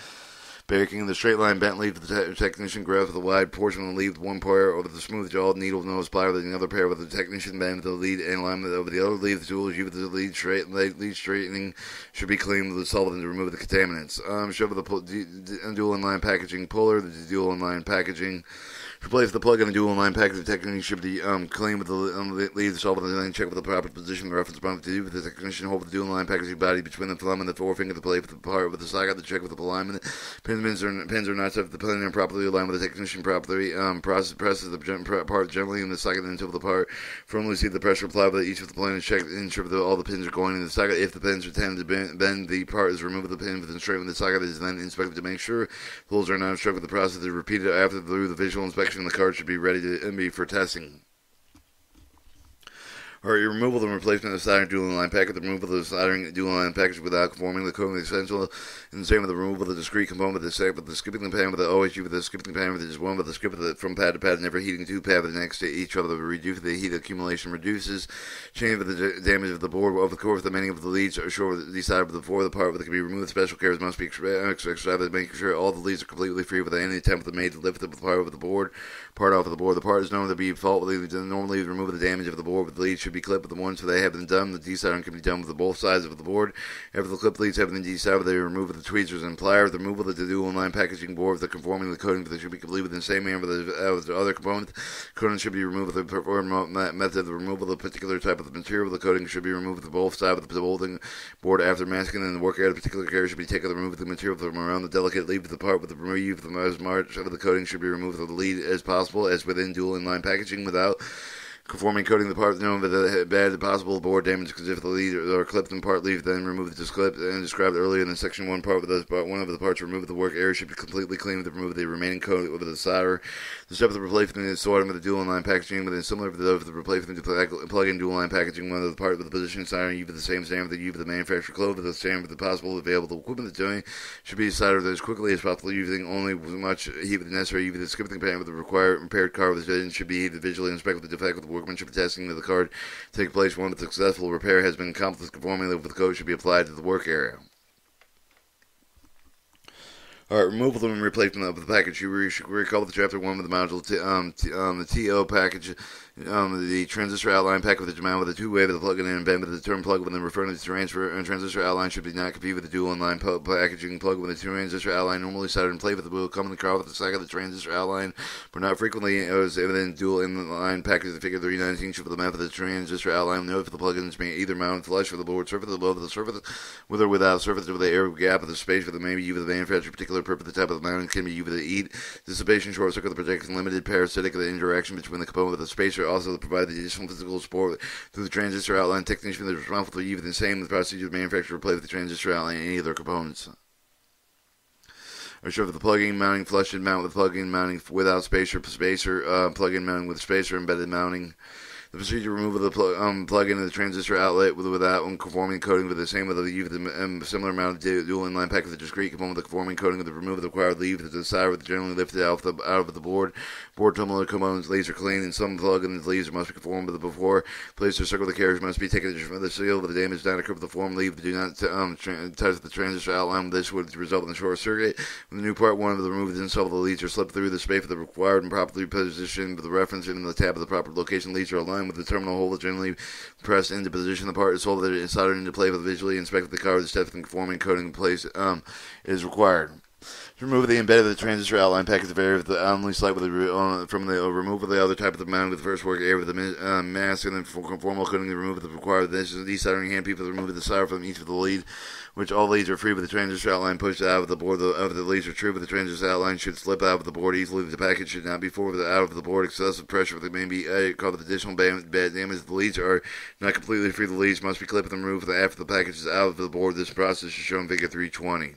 Baking the straight line bent leaf, the te- technician grabs the wide portion of the leaf with one pair over the smooth jawed needle nose plier with another pair with the technician bend the lead and alignment over the other leaf. The tool used the lead straight lead straightening should be cleaned with solvent to remove the contaminants. Um, show the dual inline packaging puller, the dual inline packaging Replace the plug in the dual line package. The technician should be um, clean with the um, lead solve the line check with the proper position. The reference point to do with the technician hold the dual line packaging body between the thumb and the forefinger. Of the plate with the part with the socket. The check with the alignment. Pins, pins, or pins or nuts if the pin are properly aligned with the technician properly. Um, process presses the part gently in the socket until the part firmly see the pressure applied with each of the plane and check ensure that all the pins are going in the socket. If the pins are tended to bend, then the part is removed the pin within straight with the socket is then inspected to make sure holes are not obstructed. The process is repeated after through the visual inspection. The card should be ready ready to be for testing or your removal and replacement of soldering dual line package, the removal of the soldering dual line package without conforming the code essential, and the same with the removal of the discrete component with the set with the skipping pan with the OSU with the skipping pan with just one with the skip with the, from pad to pad, never heating two pad with the next to each other. The reduce the heat accumulation reduces, change with the damage of the board of the core with the many of the leads are short the side of the four of the part that can be removed. Special cares must be exercised, making sure all the leads are completely free without any attempt made to lift the part over the board, part off of the board. The part is known to be fault with normally remove the damage of the board, but the lead should be clipped with the ones so they have been done. The desoldering can be done with both sides of the board. After the clip leads have been desoldered, they remove the tweezers and pliers. The removal of the dual line packaging board with the conforming of the coating they should be completed within the same manner as the other components. Coating should be removed with the preferred method. The removal of the particular type of the material. The coating should be removed with the both sides of the molding board after masking. And the work area of the particular care should be taken to remove the material from around the delicate leaf of the part with the remove the most march of the coating should be removed with the lead as possible as within dual inline packaging without Conforming coating the part known the bad possible board damage because if the lead or clipped in part leaf, then remove the clip and described earlier in the section one part with the part one of the parts removed the work area should be completely clean with remove the remaining coat with the solder. The step of the replay replacement is sorting with the dual line packaging within similar to the, the replacement to plug in dual line packaging one of the part with the position soldering you the same standard that you the manufacturer with the same with the possible available equipment that's doing should be soldered as quickly as possible using only as much heat as necessary with the skipping pan with the required repaired car with the should be visually inspected with the defect with the workmanship testing of the card take place when the successful repair has been accomplished conforming with the code should be applied to the work area. Alright, removal them and replacement with the package. You recall the chapter 1 with the module, t- um, t- um, the TO package um, the transistor outline packet with the mount with a two-way with the plug-in and bend with the term plug when referring to the transfer and transistor outline should be not confused with the dual inline po- packaging plug with the transistor outline normally soldered in place with the in the car with the side of the transistor outline, but not frequently as evident dual inline package. The figure 319 should be the map of the transistor outline. Note if the plug-ins being either mounted flush for the board surface above the surface, with or without surface with the air gap of the space for the maybe U of the manufacturer particular purpose. The type of the mounting can be U of the heat dissipation, short circuit, the projection, limited parasitic, the interaction between the component with the spacer also provide the additional physical support through the transistor outline. Technician is responsible for even the same the procedure of manufacturer play with the transistor outline and any other components. Or show for the plug-in mounting, flush and mount with plug-in mounting without spacer, spacer, uh, plug-in mounting with spacer, embedded mounting. The procedure removal of the plug, um, plug into the transistor outline with without conforming coating with the same with the leave the um, similar amount of dual inline pack with the discrete component with the conforming coating with the removal of the required leave to the side with the generally lifted out of the out of the board. Board terminal components leads are clean and some plug in the leads must be conformed with the before. Place to circle the carriage must be taken from the seal with the damage not occur with the form leave. Do not um, tra- touch the transistor outline. This would result in a short circuit. When the new part one of the removed install the leads are slipped through the space for the required and properly positioned with the reference in the tab of the proper location. Leads are aligned with the terminal hole is generally pressed into position. The part is soldered and soldered into place with visually inspected the car with the steps and conforming coating in place um, is required. To remove the embedded of the transistor outline package of air with the only slight with the, uh, from the uh, remove of the other type of the mount with the first work air with the uh, mask and then conformal coating the remove the required this is desoldering handpiece for the remove the solder from each of the lead, which all leads are free with the transistor outline pushed out of the board. The, of the leads are true, but the transistor outline should slip out of the board easily. The package should not be forward out of the board. Excessive pressure the may be uh, called additional bad, bad damage. The leads are not completely free. The leads must be clipped and removed after the package is out of the board. This process is shown in Figure 320.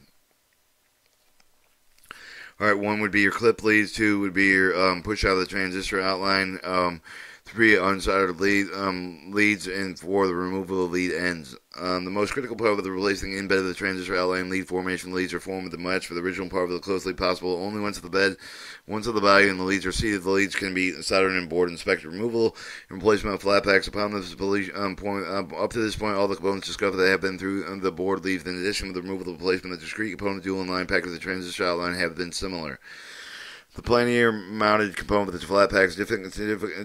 All right, one would be your clip leads, two would be your um, push out of the transistor outline, um, three unsoldered lead, um, leads, and four the removal of the lead ends. Um, the most critical part of the releasing in bed of the transistor outline lead formation leads are formed with the match for the original part of the closely possible. Only once the bed, once of the body and the leads are seated, the leads can be soldered and board inspected. Removal and replacement of flat packs upon this um, point. Um, up to this point, all the components discovered that have been through um, the board leaves. In addition with the removal of the placement of the discrete component dual line pack of the transistor outline have been similar. The planar mounted component with the flat packs, different,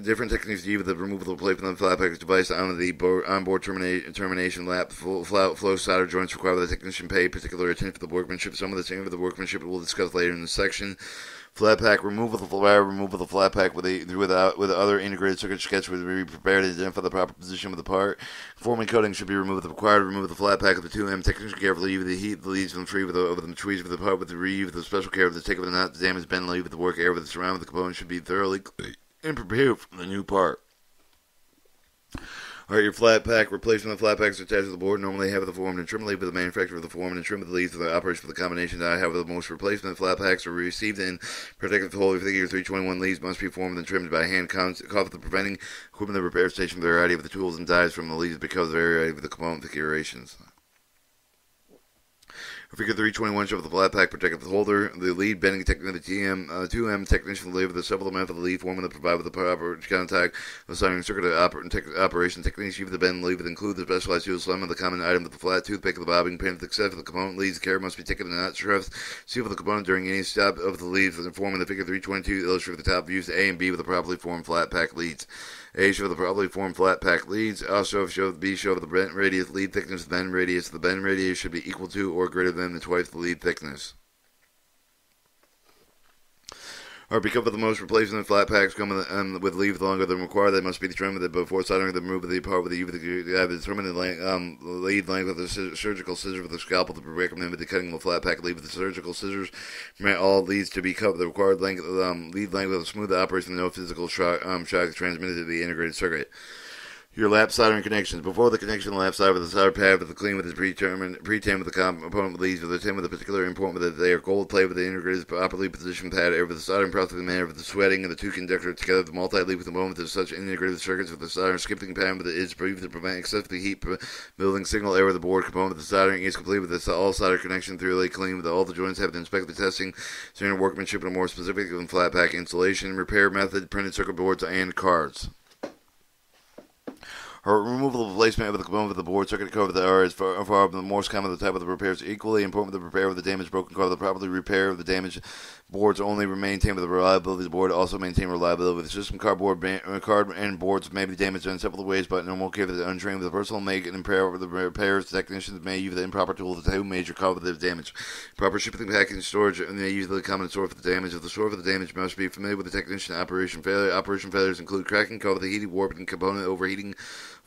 different techniques to use the removal of the plate from the flat package device on the onboard termina- termination lap flow, flow solder joints require the technician pay particular attention to the workmanship. Some of the same of the workmanship we'll discuss later in the section. Flat pack removal of the wire, removal of the flat pack with a with a, with other integrated circuit sketch would be prepared to identify the proper position of the part. Forming coating should be removed if required. Remove the flat pack of the 2M. Technician carefully leave the heat the leads from free with the, over the tweeze of the part with the reeve with the special care of the take of the not the damage bend leave with the work area with the surround with the component should be thoroughly and prepared for the new part. Alright, your flat pack replacement of flat packs attached to the board? Normally have the form and trim lead with the manufacturer of the form and trim the leads of the operation for the combination. That I have the most replacement flat packs are received in. Protective whole figure 321 leads must be formed and trimmed by hand confident preventing equipment the repair station the variety of the tools and dies from the leads because of the variety of the component configurations. Figure 321 shows the flat pack protective holder. The lead bending technique, of the TM, uh, 2M technician lead with the several method of the lead formula provided with the proper contact. The soldering circuit oper- tech, operation techniques use the bend lead that include the specialized tool slim of the common item with the flat toothpick of the bobbing pin with the of the component leads. Care must be taken to not stress seal for the component during any stop of the leads. And forming the figure 322 illustrate the top views A and B with the properly formed flat pack leads. A show the properly formed flat pack leads. Also show B show the bend radius lead thickness. The bend radius. The bend radius should be equal to or greater than the twice the lead thickness. Or because of the most replacement flat packs come with, um, with leaves longer than required, they must be determined before soldering the remove of the part with the you have determined the length, um, lead length with the surgical scissors with the scalpel to recommend the cutting of the flat pack lead with the surgical scissors. Permit all leads to be cut with the required length, um, lead length with a smooth operation, and no physical shock, um, shock transmitted to the integrated circuit your lap soldering connections. Before the connection, the lap solder with the solder pad with the clean with the predetermined pre-tin with the component with these with the tin with the particular important that they are gold plate with the integrated properly positioned pad over the soldering process in the manner of the sweating of the two conductors together the multi-lead with the moment of such integrated circuits with the soldering skipping pad with it is brief to prevent excessive heat building signal error the board component with the soldering is complete with the all solder connection thoroughly clean with all the joints have been inspected testing standard workmanship and more specific than flat pack installation repair method printed circuit boards and cards or removal of placement of the component of the board circuit cover that are as far, far the most common the type of the repairs equally important the repair of the damaged broken car the properly repair of the damaged boards only maintain with the reliability of the board also maintain reliability with the system cardboard uh, card and boards may be damaged in several ways but normal care the untrained with the personal make and over the repairs The technicians may use the improper tools to major cover the damage proper shipping packing storage and they use the common store for the damage if the store of the damage must be familiar with the technician operation failure operation failures include cracking cover the heating warping component overheating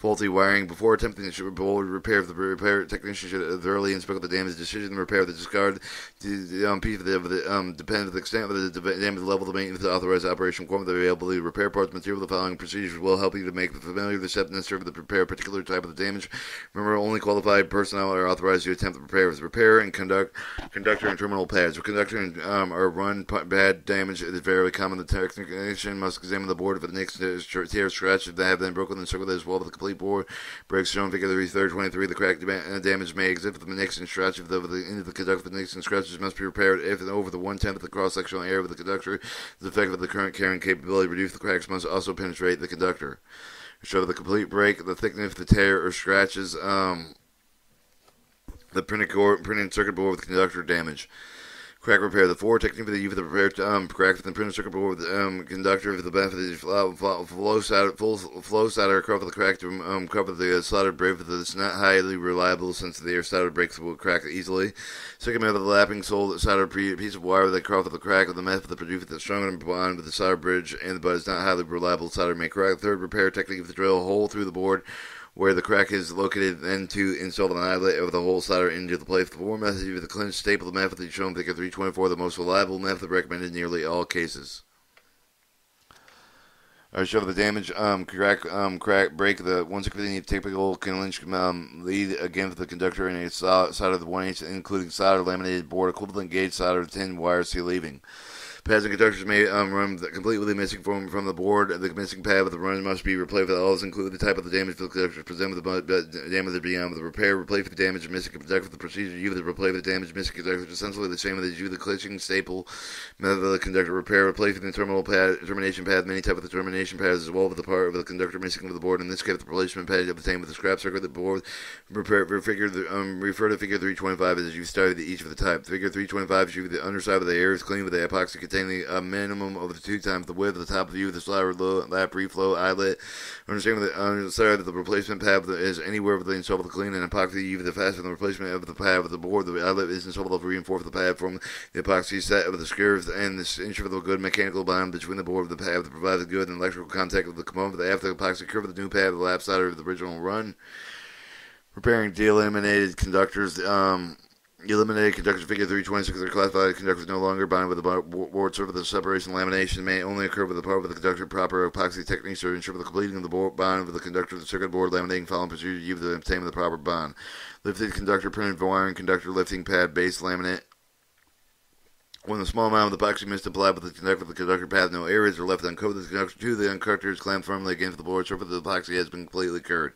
faulty wiring. Before attempting to repair, the repair technician should thoroughly inspect the damage. Decision to repair the discard the um, piece of the, the um, the extent of the damage the level of maintenance the authorized operation requirement the availability of repair parts material. The following procedures will help you to make familiar the steps necessary to repair a particular type of the damage. Remember, only qualified personnel are authorized to attempt the repair. With repair and conduct conductor and terminal pads. With conductor and um, or run bad damage is very common. The technician must examine the board if the next tear, scratch if they have been broken, then circle as well with the complete complete board breaks shown figure 3, third 23. The crack uh, damage may exist if the Nixon stretch of the, the end of the conductor. The Nixon stretches must be repaired if over the one tenth of the cross sectional area of the conductor. The effect of the current carrying capability reduce the cracks must also penetrate the conductor. Show the complete break, the thickness of the tear or scratches. Um, the printed, core, printed circuit board with conductor damage. Crack repair. The four technique for the use of the repair um, crack for the printed circuit board with the um, conductor for the benefit of the flow, flow, flow full flow solder cover the crack to um, cover the uh, solder break with it's not highly reliable since the air solder breaks will crack easily. Second method, the lapping sole solder solder piece of wire that cover the crack of the method that produces the stronger bond with the solder bridge and but it's not highly reliable solder may crack. Third repair technique of the drill hole through the board where the crack is located, then to install an eyelet of the hole solder into the plate. The four method of the clinch staple method is shown Figure 324, the most reliable method recommended in nearly all cases. I show the damage, um, crack, um, crack, break the 160 typical clinch um, lead against the conductor in a side of the 1 inch, including solder laminated board, equivalent gauge solder, 10 wire seal leaving. Pads and conductors may um, run completely missing from from the board. The missing pad with the run must be replaced with all include the type of the damage to the conductor, present with the damage beyond the repair, replace the damage missing conductor. The procedure you the replace the damage missing conductor essentially the same as you the clinching staple method of the conductor repair, replacing the terminal pad termination pad, many type of the termination pads as well with the part of the conductor missing from the board. In this case, the replacement pad obtained with the scrap circuit. Of the board repair figure um, refer to figure 325 as you started each of the type. Figure 325 is you the underside of the air is clean with the epoxy containing a minimum of the two times the width of the top of the view of the slide low lap reflow eyelet. Understand that underside that the replacement pad is anywhere within with the clean and epoxy even the faster the replacement of the pad with the board. The eyelet is installed with reinforced the pad from the epoxy set of the screws and the ensure the good mechanical bond between the board of the pad to provide the good and electrical contact of the component of the after the epoxy curve of the new pad of the lap side of the original run. Repairing delaminated conductors. Um, Delaminated conductors figure 326 are classified conductors no longer bound with the board surface. The separation lamination may only occur with the part of the conductor. Proper epoxy techniques to ensure the completing of the board bond with the conductor of the circuit board laminating following procedure you to obtain the proper bond. Lifted conductor printed wiring conductor lifting pad base laminate. When the small amount of the epoxy mist applied with the conductor, the conductor pad, no areas are left uncovered. The conductor to the conductor is clamped firmly against the board surface. The epoxy has been completely cured.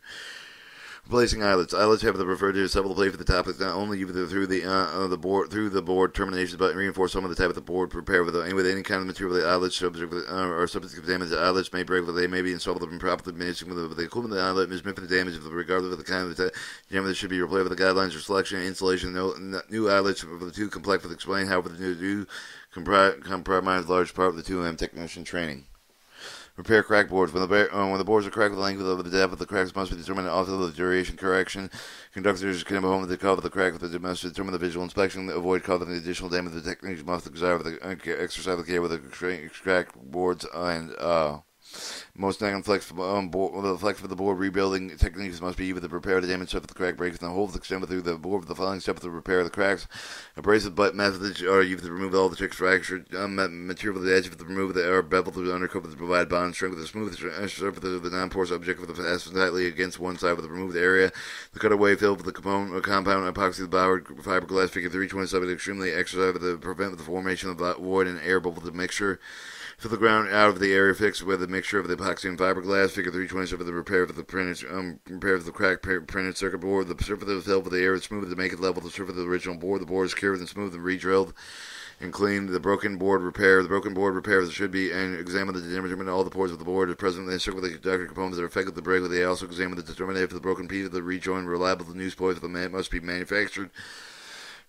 Replacing eyelets. Eyelets have the referred to several plate for the top. Not only either through the uh, the board through the board terminations, but reinforce some of the type of the board prepared with, uh, with any kind of material. The eyelets subject uh, or subject to damage. The eyelets may break, but they may be installed improperly managed with the, the equipment. The eyelet is meant for the damage, regardless of the kind of the damage should be replaced with the guidelines for selection and installation. No, new eyelets for the two complex with explain how for the new do comprise large part of the 2M technician training. Repair crack boards. When the, uh, when the boards are cracked, the length of the depth of the cracks must be determined. Also, the duration correction. Conductors can home to cover the crack with the must determine the visual inspection. Avoid causing the additional damage. The techniques must exercise the, uh, exercise the care with the crack boards and uh, most non-flex um, board, the flex for the board rebuilding techniques must be either to repair the surface of the crack breaks and the holes extended through the board with the following step to repair of the cracks. Abrasive butt methods are used to remove all the chicks fractured um, material with the edge of the remove the air bevel through the undercover to provide bond strength with a smooth surface of the non-porous object with the fastened tightly against one side with the removed area. The cutaway filled with the component, compound epoxy the bowered fiberglass figure 327 extremely exercise to prevent the formation of void and air bubble to the mixture. Fill the ground out of the area fixed with a mixture of the epoxy and fiberglass. Figure 327 for the repair of the printed, um, repair of the cracked printed circuit board. The surface of the filled with the air is smooth to make it level the surface of the original board. The board is cured and smooth and re-drilled and cleaned. The broken board repair. The broken board repair should be and examine the determination of all the ports of the board is present in the circuit with the conductor components that are affected the break. They also examine the determination of the broken piece of the rejoin reliable. The new spoils of the man must be manufactured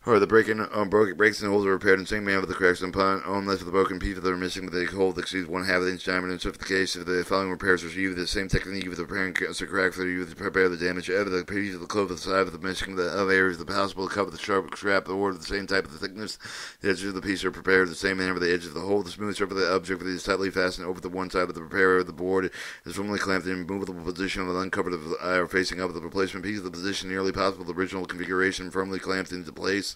or the breaking um, broke, breaks and holes are repaired the same manner with the cracks and upon unless the broken pieces that are missing with a hole that exceeds one half of the inch diameter. And so, if the case if the following repairs are used, the same technique with repairing the cracks that are used to repair the damage of the piece of the clove of the side of the missing the of areas the possible cover the sharp scrap the of the same type of the thickness. The edges of the piece are prepared the same manner with the edge of the hole. The smooth surface of the object is tightly fastened over the one side of the repair of the board is firmly clamped in movable position of the uncovered of the eye or facing up the replacement piece of the position nearly possible the original configuration firmly clamped into place.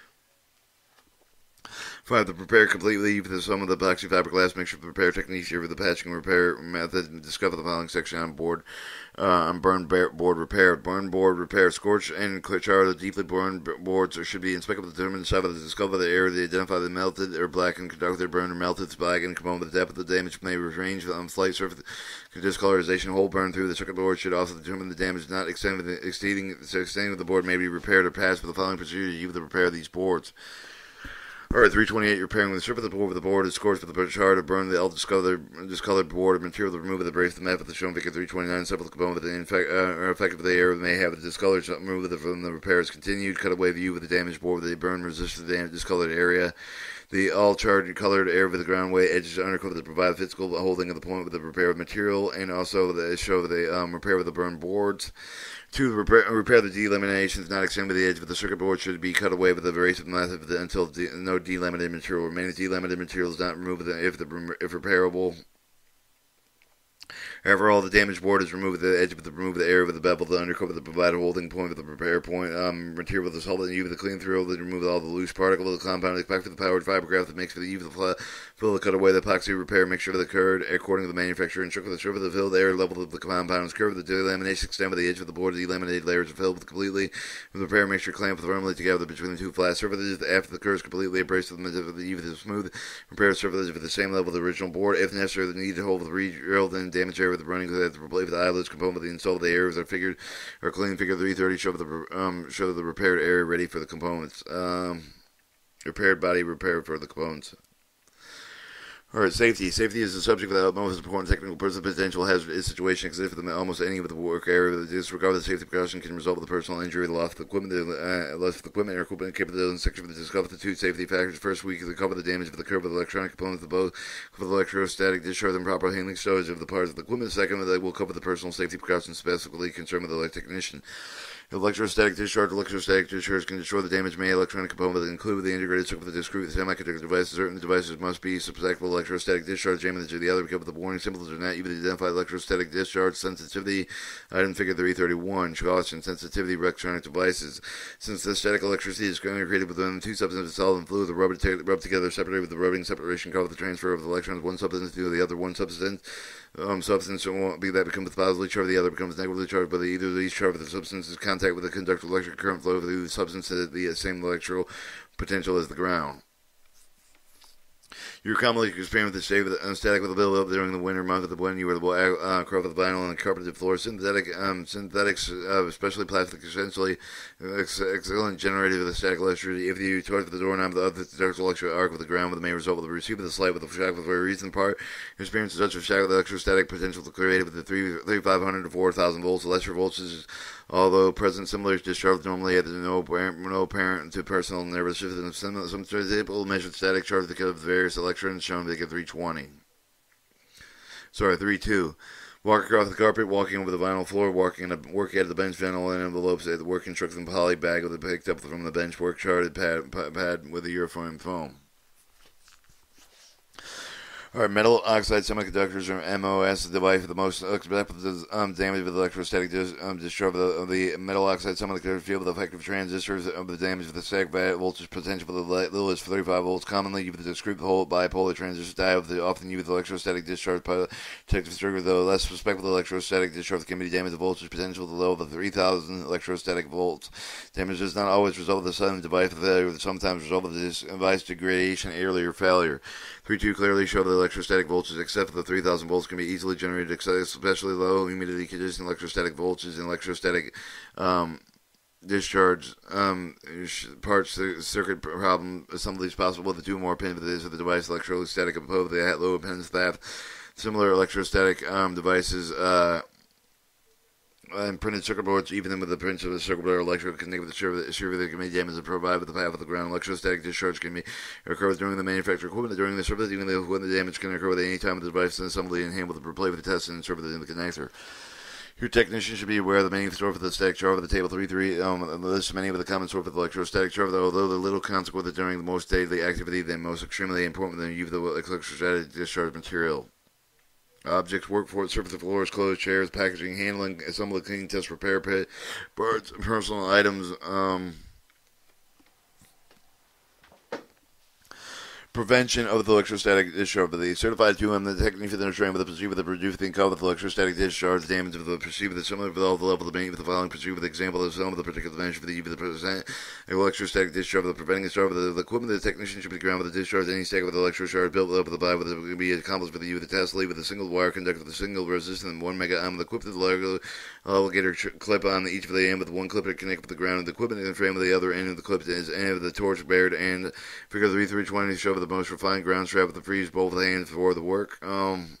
Five, the prepare completely for the sum of the epoxy fiberglass mixture for the repair techniques here for the patching repair method. And discover the following section on board uh, on burn board repair. Burn board repair. Scorch and char the deeply burned boards or should be inspected with the determined side of the discover the area. They identify the melted or blackened conductor burned or melted slag and come with the depth of the damage may range on slight surface discolorization. Hole burned through the circuit board should also determine the damage not extending exceeding extending of the board may be repaired or passed with the following procedure. You the repair these boards. All right, 328, you're repairing the strip of the board with the board is scored for the chart to burn the all discolored, discolored board of material to remove of the brace, the map of the shown figure 329, several component with the infect, uh, effective the air may have the discolored remove the, from the repair is continued, cut away view with the damaged board with the burn resist the discolored area. The all charged colored air of the ground way edges undercover that provide physical holding of the point with the repair of material and also the show the um, repair with the burn boards. To repair, repair the delaminations not extended to the edge of the circuit board should be cut away with a abrasive method until de, no delaminated material remains. Delaminated material is not removed if, the, if repairable However, all the damaged board is removed with the edge of the remove the air with the bevel, the undercover, the provided holding point with the repair point, um, material with the solvent, you with the clean through, the remove all the loose particles of the compound, expect for the powered fiberglass that makes for the U with the flat, fill the cut away the epoxy repair, make sure the curd according to the manufacturer, and the strip of the filled air level of the compound is curved, the delamination extend with the edge of the board, the laminated layers are filled completely with the repair, make sure clamp firmly together between the two flat surfaces after the curve is completely abrased with the U of the even smooth, repair surfaces with the same level of the original board, if necessary, the need to hold the re-drilled and damaged area with the running with the replace the eyelets component of the install of the areas are figured or clean figure 330 show the um, show the repaired area ready for the components. Um, repaired body repaired for the components. All right, safety. Safety is the subject of the most important technical person potential hazard situation exists for almost any of the work area. The disregard of the safety precaution can result in the personal injury, the loss of the equipment, the uh, loss of the equipment or equipment capability, and section of the discover the two safety factors. First, we can cover the damage of the curve of the electronic components of the boat, cover the electrostatic discharge and proper handling storage of the parts of the equipment. Second, they will cover the personal safety precautions specifically concerned with the technician. Electrostatic discharge. Electrostatic discharge can destroy the damaged made electronic component that include the integrated circuit of the discrete semiconductor devices. Certain devices must be susceptible to electrostatic discharge. Jamming to the other because of the warning symbols are not even identify electrostatic discharge sensitivity. Item figure 331. Caution sensitivity of electronic devices. Since the static electricity is created within two substances, solid and fluid, the rubber rub together separated with the rubbing separation called the transfer of the electrons one substance to the other one substance um, substance won't be that becomes positively charged, the other becomes negatively charged, but either of these charge the substance is contact with the conductor electric current flow through the substance at the same electrical potential as the ground. You're commonly experiencing with the state of the static with a build up during the winter month of the when you were the uh, of the vinyl and the carpeted floor. Synthetic um, synthetics, uh, especially plastic, essentially excellent generator of the static electricity. If you torque the doorknob the other detects electric arc with the ground with the main result of the receiver of the slide with the shock with the very reason part experience such a shock with electrostatic potential created with the 3, 3500 to 4000 volts. Electric voltage although present similar discharge normally at no, no apparent to personal nervous system. Some, some example measured static charge because of various electrons shown to get 320. Sorry, 32. Walk across the carpet, walking over the vinyl floor, walking a, working at the bench vinyl and envelopes at the work instruction poly bag with it picked up from the bench work charted pad, pad with a uniform foam. All right, metal oxide semiconductors or MOS device the most um, damage with electrostatic dis- um, discharge of the, the, metal oxide semiconductor field with effective transistors of the damage of the static voltage potential for the littlest 35 volts. Commonly used with the discrete hole bipolar transistor diode, the, often used with electrostatic discharge protective circuit, though less respectful electrostatic discharge can be damage the voltage potential to the level of 3000 electrostatic volts. Damage does not always result of the sudden device failure, sometimes result of this device degradation, earlier failure. 3.2 clearly show that electrostatic voltages except for the 3000 volts can be easily generated, especially low humidity conditions. Electrostatic voltages and electrostatic um, discharge um, parts circuit problem assembly is possible with the two more pin of the device electrostatic above the low pins that similar electrostatic um, devices uh, and printed circuit boards, even with the print of the circuit board electrical connected with the shear that can be damaged and provide with the path of the ground. Electrostatic discharge can be occur during the manufacture equipment during the service, even though when the damage can occur at any time of the device and assembly and handle the play with the test and service in the connector. Your technician should be aware of the main store for the static charge of the table 3 um, list many of the common sort for the electrostatic charge, although the little consequence during the most daily activity, the most extremely important than you the electrostatic discharge material. Objects, work workforce, surface of floors, clothes, chairs, packaging, handling, assembly, cleaning, test, repair, pit, birds, personal items, um, prevention of the electrostatic discharge. of The certified 2M, the technique for the trained with the procedure the produce thing called the electrostatic discharge, the damage of the procedure the similar with all the level of the beneath the following procedure with example of some of the particular damage for the of the present electrostatic discharge of the preventing discharge of the, the equipment the technician should be ground with the discharge any stack with the electrocharge built up with the body with the be accomplished with the with the test lead with a single wire conductor with a single resistant and one mega the equipped with the alligator tr- clip on each of the end with one clip to connect with the ground of the equipment and the frame of the other end of the clip is end of the torch bared and figure 3 320 show with the most refined ground strap with the freeze both hands for the work. Um,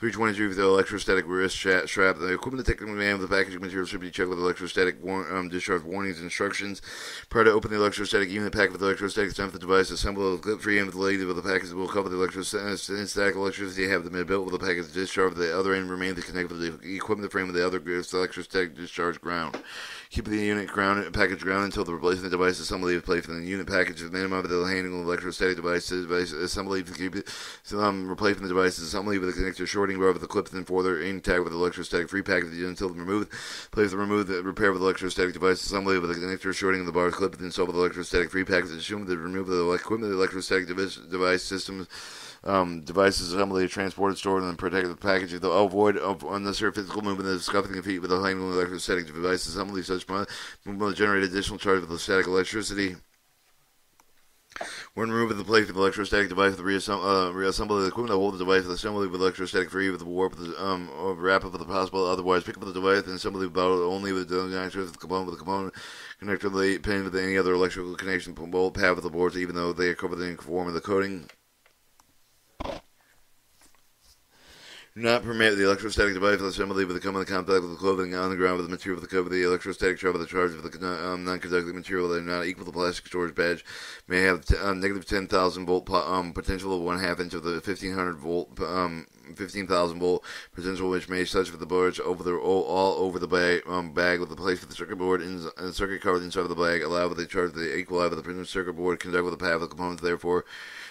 323 with the electrostatic wrist strap. The equipment take command of the packaging material should be checked with electrostatic war- um, discharge warnings instructions. Prior to opening the electrostatic unit pack with the electrostatic for the device, assemble a clip-free end with the lady with the package will cover the electrostatic electricity have the mid-built with the package discharge. The other end remain to connect with the equipment frame with the other electrostatic discharge ground. Keep the unit ground package ground until the replacement device assembly is placed in the unit package. The minimum of the handling of electrostatic devices device assembly to keep um, replacement devices assembly with the connector shorting with the clips and for their intact with electrostatic free package until removed. Place the remove the repair with electrostatic device assembly with the connector shorting of the bar clip and install with electrostatic free package. Assume the remove the equipment the electrostatic device, device systems um, devices assembly, transported, stored, and protected with packaging. To avoid of unnecessary physical movement of scuffing the feet with the handling electrostatic devices assembly. Such movement will generate additional charge with the static electricity. When removing the plate with the electrostatic device, the reassemble, uh, reassemble the equipment to hold the device with assembly with electrostatic free with the warp with the, um, or wrap up with the possible. Otherwise, pick up the device and assembly about only with the connector the component with the component connector the pin with any other electrical connection bolt pad with the boards, even though they are covered in form of the coating. Do not permit the electrostatic device for assembly with the come in contact with the clothing on the ground with the material of the cover. The electrostatic charge of the charge of the um, non-conducting material that are not equal to the plastic storage badge may have um, negative 10,000 volt um, potential of one half inch of the 1500 volt um, 15,000 volt potential, which may such for the boards over the all, over the bag, um, bag with the place for the circuit board in the circuit covered inside of the bag. Allow with the charge the equal out of the printed circuit board conduct with the path of the components. Therefore,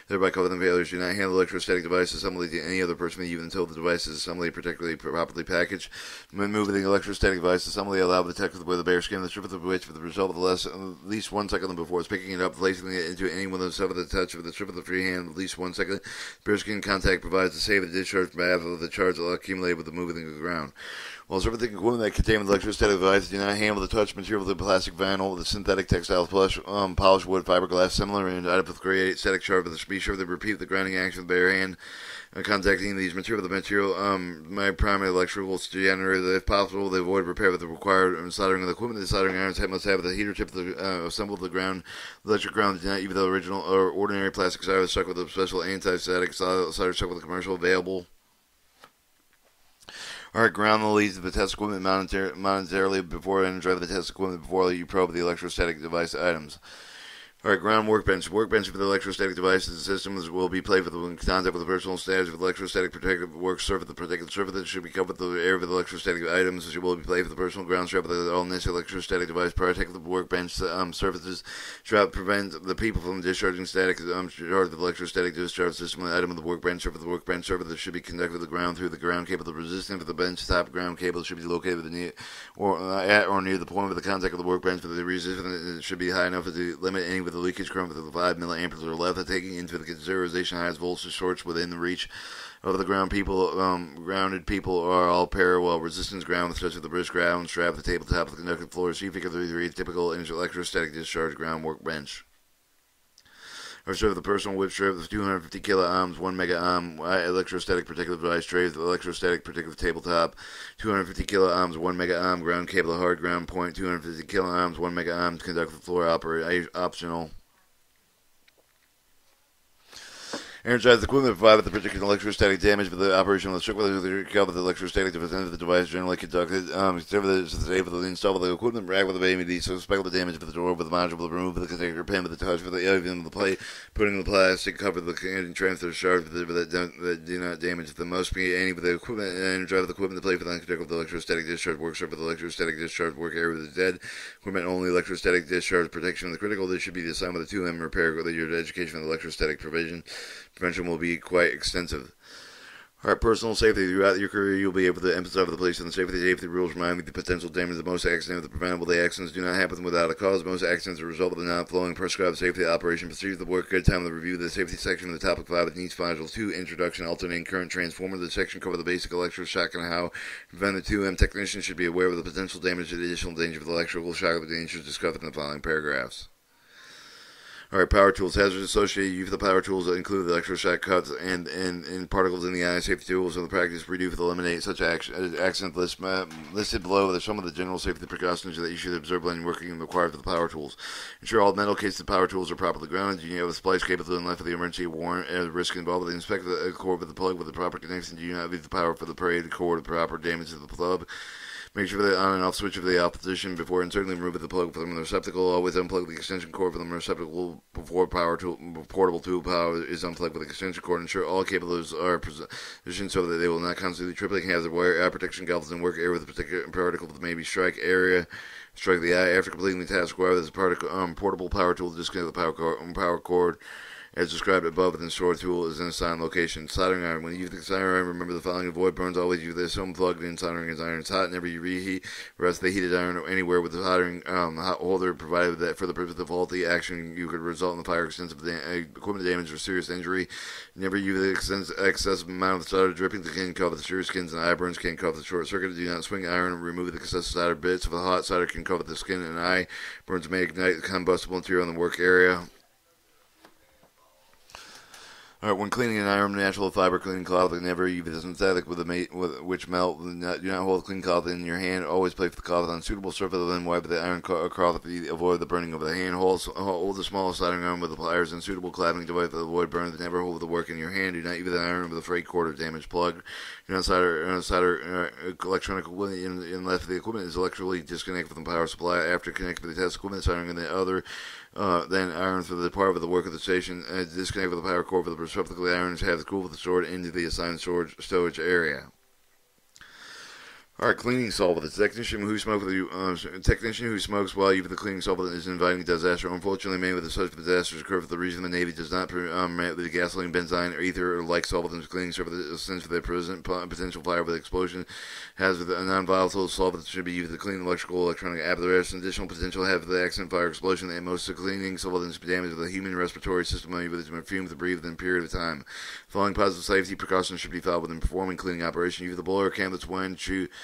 thereby covering failures. Do not handle electrostatic device assembly to any other person even until the device is assembly particularly properly packaged. When moving the electrostatic device assembly, allow the tech with the bare skin, the strip of the which for the result of the less, at least one second before it's picking it up, placing it into any one of the of the touch of the strip of the free hand at least one second. Bare skin contact provides a safe discharge path of the charge accumulated with the moving of the ground. While everything equipment that contain electrostatic devices do not handle the touch material of the plastic vinyl, the synthetic textile, plush, um, polished wood, fiberglass, similar and added with create static sharp, but be sure to repeat the grinding action with bare hand. Uh, contacting these material, the material, um, my primary electrical generator, if possible, they avoid repair with the required um, soldering of the equipment. The soldering irons must have the heater tip the, uh, assembled the ground. The electric ground do not even the original or ordinary plastic solder stuck with a special anti-static solder stuck with a commercial available. Alright, ground the leads of the test equipment monetarily before and drive the test equipment before you probe the electrostatic device items. All right, ground workbench. Workbench for the electrostatic devices and systems will be with in contact with the personal status of electrostatic protective work surface. The protected surface should be covered with the area of the electrostatic items, which will be placed with the personal ground strap with all necessary electrostatic device. Protect the workbench um, surfaces. Strap prevent the people from discharging static um, charge of the electrostatic discharge system. The item of the workbench surface. The workbench surface should be connected to the ground through the ground cable. The resistance of the bench top ground cable should be located near or uh, at or near the point of the contact of the workbench. For the resistance it should be high enough to limit any with the leakage current with the 5 milliamperes or less, taking into the consideration highest voltage shorts within the reach of the ground. People um, grounded people are all parallel resistance ground as the bridge ground strap the tabletop of the conductive floor see figure 33 typical electrostatic discharge ground workbench or serve the personal whip strip with 250 kilo ohms, 1 mega ohm electrostatic protective device tray with electrostatic protective tabletop, 250 kilo ohms, 1 mega ohm ground cable hard ground point, 250 kilo ohms, 1 mega ohm conductive floor opera, optional. Energize the equipment provided with the particular electrostatic damage for the operation of the circuit with the electrostatic defense of the device generally conducted. Um, save the install of the equipment rack with the baby so suspect the damage for the door with the module with the remove of the connector pin with the touch for the even the plate, putting the plastic cover the and transfer shard for the, that, that do not damage the most be any of the equipment and drive of the equipment the plate for the conduct of the electrostatic discharge work with the electrostatic discharge work area with the dead equipment only electrostatic discharge protection of the critical. This should be the assignment of the 2M repair with your education of the electrostatic provision prevention will be quite extensive. All right, personal safety. Throughout your career, you'll be able to emphasize the police and the safety safety rules remind you the potential damage of most accidents the preventable. The accidents do not happen without a cause. Most accidents are a result of the not following prescribed safety operation procedures. The work good time to review the safety section of the topic 5 of NEETS module 2, Introduction, Alternating Current Transformer. The section cover the basic electrical shock and how prevent the 2M technician should be aware of the potential damage and additional danger of the electrical shock of the dangers discovered in the following paragraphs. All right, power tools. Hazards associated with the power tools that include the electroshock cuts and, and, and particles in the eye. Safety tools in the practice reduce to eliminate such action, accident list, uh, listed below. There's some of the general safety precautions that you should observe when working and required for the power tools. Ensure all metal cases of power tools are properly grounded. You have a splice cable to the left of the emergency warrant and the risk involved. With inspect the cord with the plug with the proper connection. Do not leave the power for the parade cord proper damage to the plug. Make sure the on and off switch of the off position before inserting the remove the plug from the receptacle. Always unplug the extension cord from the receptacle before power tool, portable tool power is unplugged with the extension cord. Ensure all cables are positioned so that they will not constantly tripling. The wire air protection goggles and work area with a particular particle that may be strike area strike the eye after completing the task. Wire this particle, um, portable power tool to disconnect the power cord, power cord as described above, the store tool is in a signed location. Soldering iron. When you use the soldering iron, remember the following. Avoid burns. Always use this unplugged in soldering as iron is hot. Never you reheat. Rest the heated iron anywhere with the soldering um, hot holder, provided that for the purpose of faulty action, you could result in the fire, extensive da- uh, equipment damage, or serious injury. Never use the excessive amount of solder dripping that can cover the serious skins and eye burns, can cover the short circuit. Do not swing iron and remove the excessive solder bits. If the hot solder can cover the skin and eye, burns may ignite the combustible material in the work area. All right, when cleaning an iron, natural fiber cleaning cloth, never use synthetic with a mate with which melt. Do not, hold clean cloth in your hand. Always place the cloth on suitable surface, then wipe the iron cloth avoid the burning of the hand. Hold, hold the small soldering iron with the pliers and suitable clapping device to avoid burns. Never hold the work in your hand. Do not use the iron with a freight cord or damaged plug. Do not solder, solder uh, electronic equipment unless the equipment is electrically disconnected from the power supply. After connecting the test equipment, soldering in the other uh, then iron for the part of the work of the station. Uh, disconnect with the power cord for the receptacle. Irons have the cool with the sword into the assigned storage storage area. All right, cleaning solvent. The technician who smokes uh, technician who smokes while using the cleaning solvent is inviting disaster. Unfortunately, many of the such disasters occur for the reason the Navy does not um, permit the gasoline, benzene, or ether or like solvents cleaning service since for their present potential fire with explosion has with a non-volatile solvent should be used to clean electrical electronic apparatus. Additional potential have the accident fire explosion and most cleaning solvents damage the human respiratory system with its fumes to breathe within a period of time. Following positive safety precautions should be followed when performing cleaning operation. Use the blower canvas when chew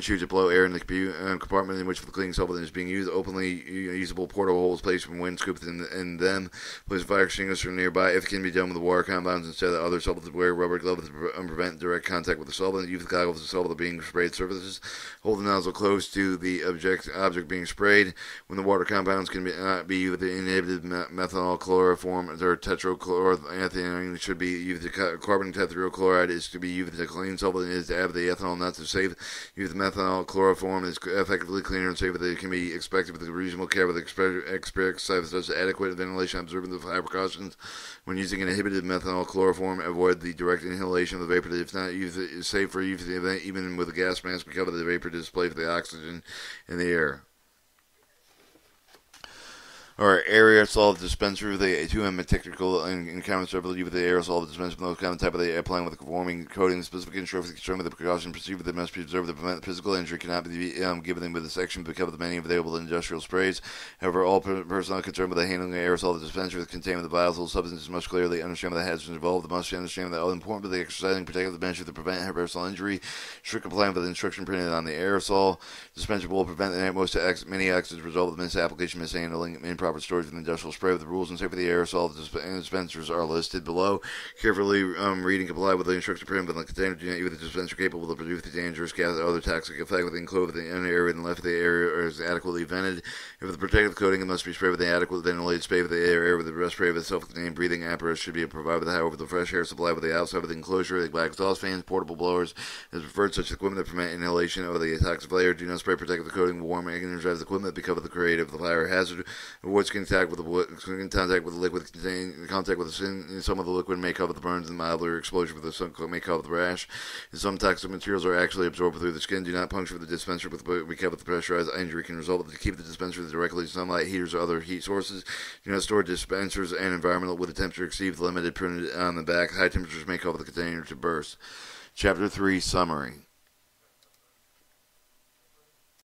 chew to blow air in the uh, compartment in which the cleaning solvent is being used. Openly usable portal holes placed from wind scoops in, in them. Place fire extinguisher nearby if it can be done with the water compounds instead of other solvents. Wear rubber gloves to prevent direct contact with the solvent. Use the goggles to solvent being sprayed surfaces. Hold the nozzle close to the object object being sprayed. When the water compounds can be, uh, be used, the inhibited methyl chloroform or tetrachloroethylene should be used. Carbon tetrachloride is to be used to clean solvent is to add the ethanol not to save. Use methyl chloroform is effectively cleaner and safer than it can be expected with reasonable care with experience such adequate ventilation observing the fire precautions when using inhibited methyl chloroform avoid the direct inhalation of the vapor. If not use it is safe for use even with a gas mask because of the vapor display for the oxygen in the air or aerosol dispenser with a 2M technical and, and with the aerosol dispenser from those common type of the applying with the conforming coating specific instructions concerning with the precaution procedure that must be observed to prevent physical injury cannot be um, given with the section because of the many available industrial sprays. However, all per- personnel concerned with the handling of aerosol dispenser containing the volatile substances must clearly understand the hazards involved. They must understand that all important but the exercising protective measures to prevent aerosol injury. Strict compliance with the instruction printed on the aerosol dispenser will prevent the most many accidents result of misapplication, mishandling, improper proper storage of the industrial spray with the rules and safety of the aerosol dispensers are listed below. Carefully um, read and comply with the instructions printed within the container. Do not use the dispenser capable of producing dangerous gas or other toxic effect within clothes within the area and left of the area is adequately vented. If the protective coating, it must be sprayed with the adequate ventilated spray with the air, with the rest spray of the self-contained breathing apparatus should be provided with however the fresh air supply with the outside of the enclosure, the black exhaust fans, portable blowers is preferred. Such equipment that prevent inhalation of the toxic layer. Do not spray protective coating, warm and energized equipment because of the creative the fire hazard. Avoid contact with the in contact with the liquid contain contact with the skin. Some of the liquid may cover the burns, and milder exposure with the sun may cover the rash. And some toxic materials are actually absorbed through the skin. Do not puncture the dispenser with because the pressurized injury can result. To keep the dispenser directly to sunlight, heaters, or other heat sources. Do not store dispensers and environmental with a temperature exceeds the limited printed on the back. High temperatures may cause the container to burst. Chapter 3 Summary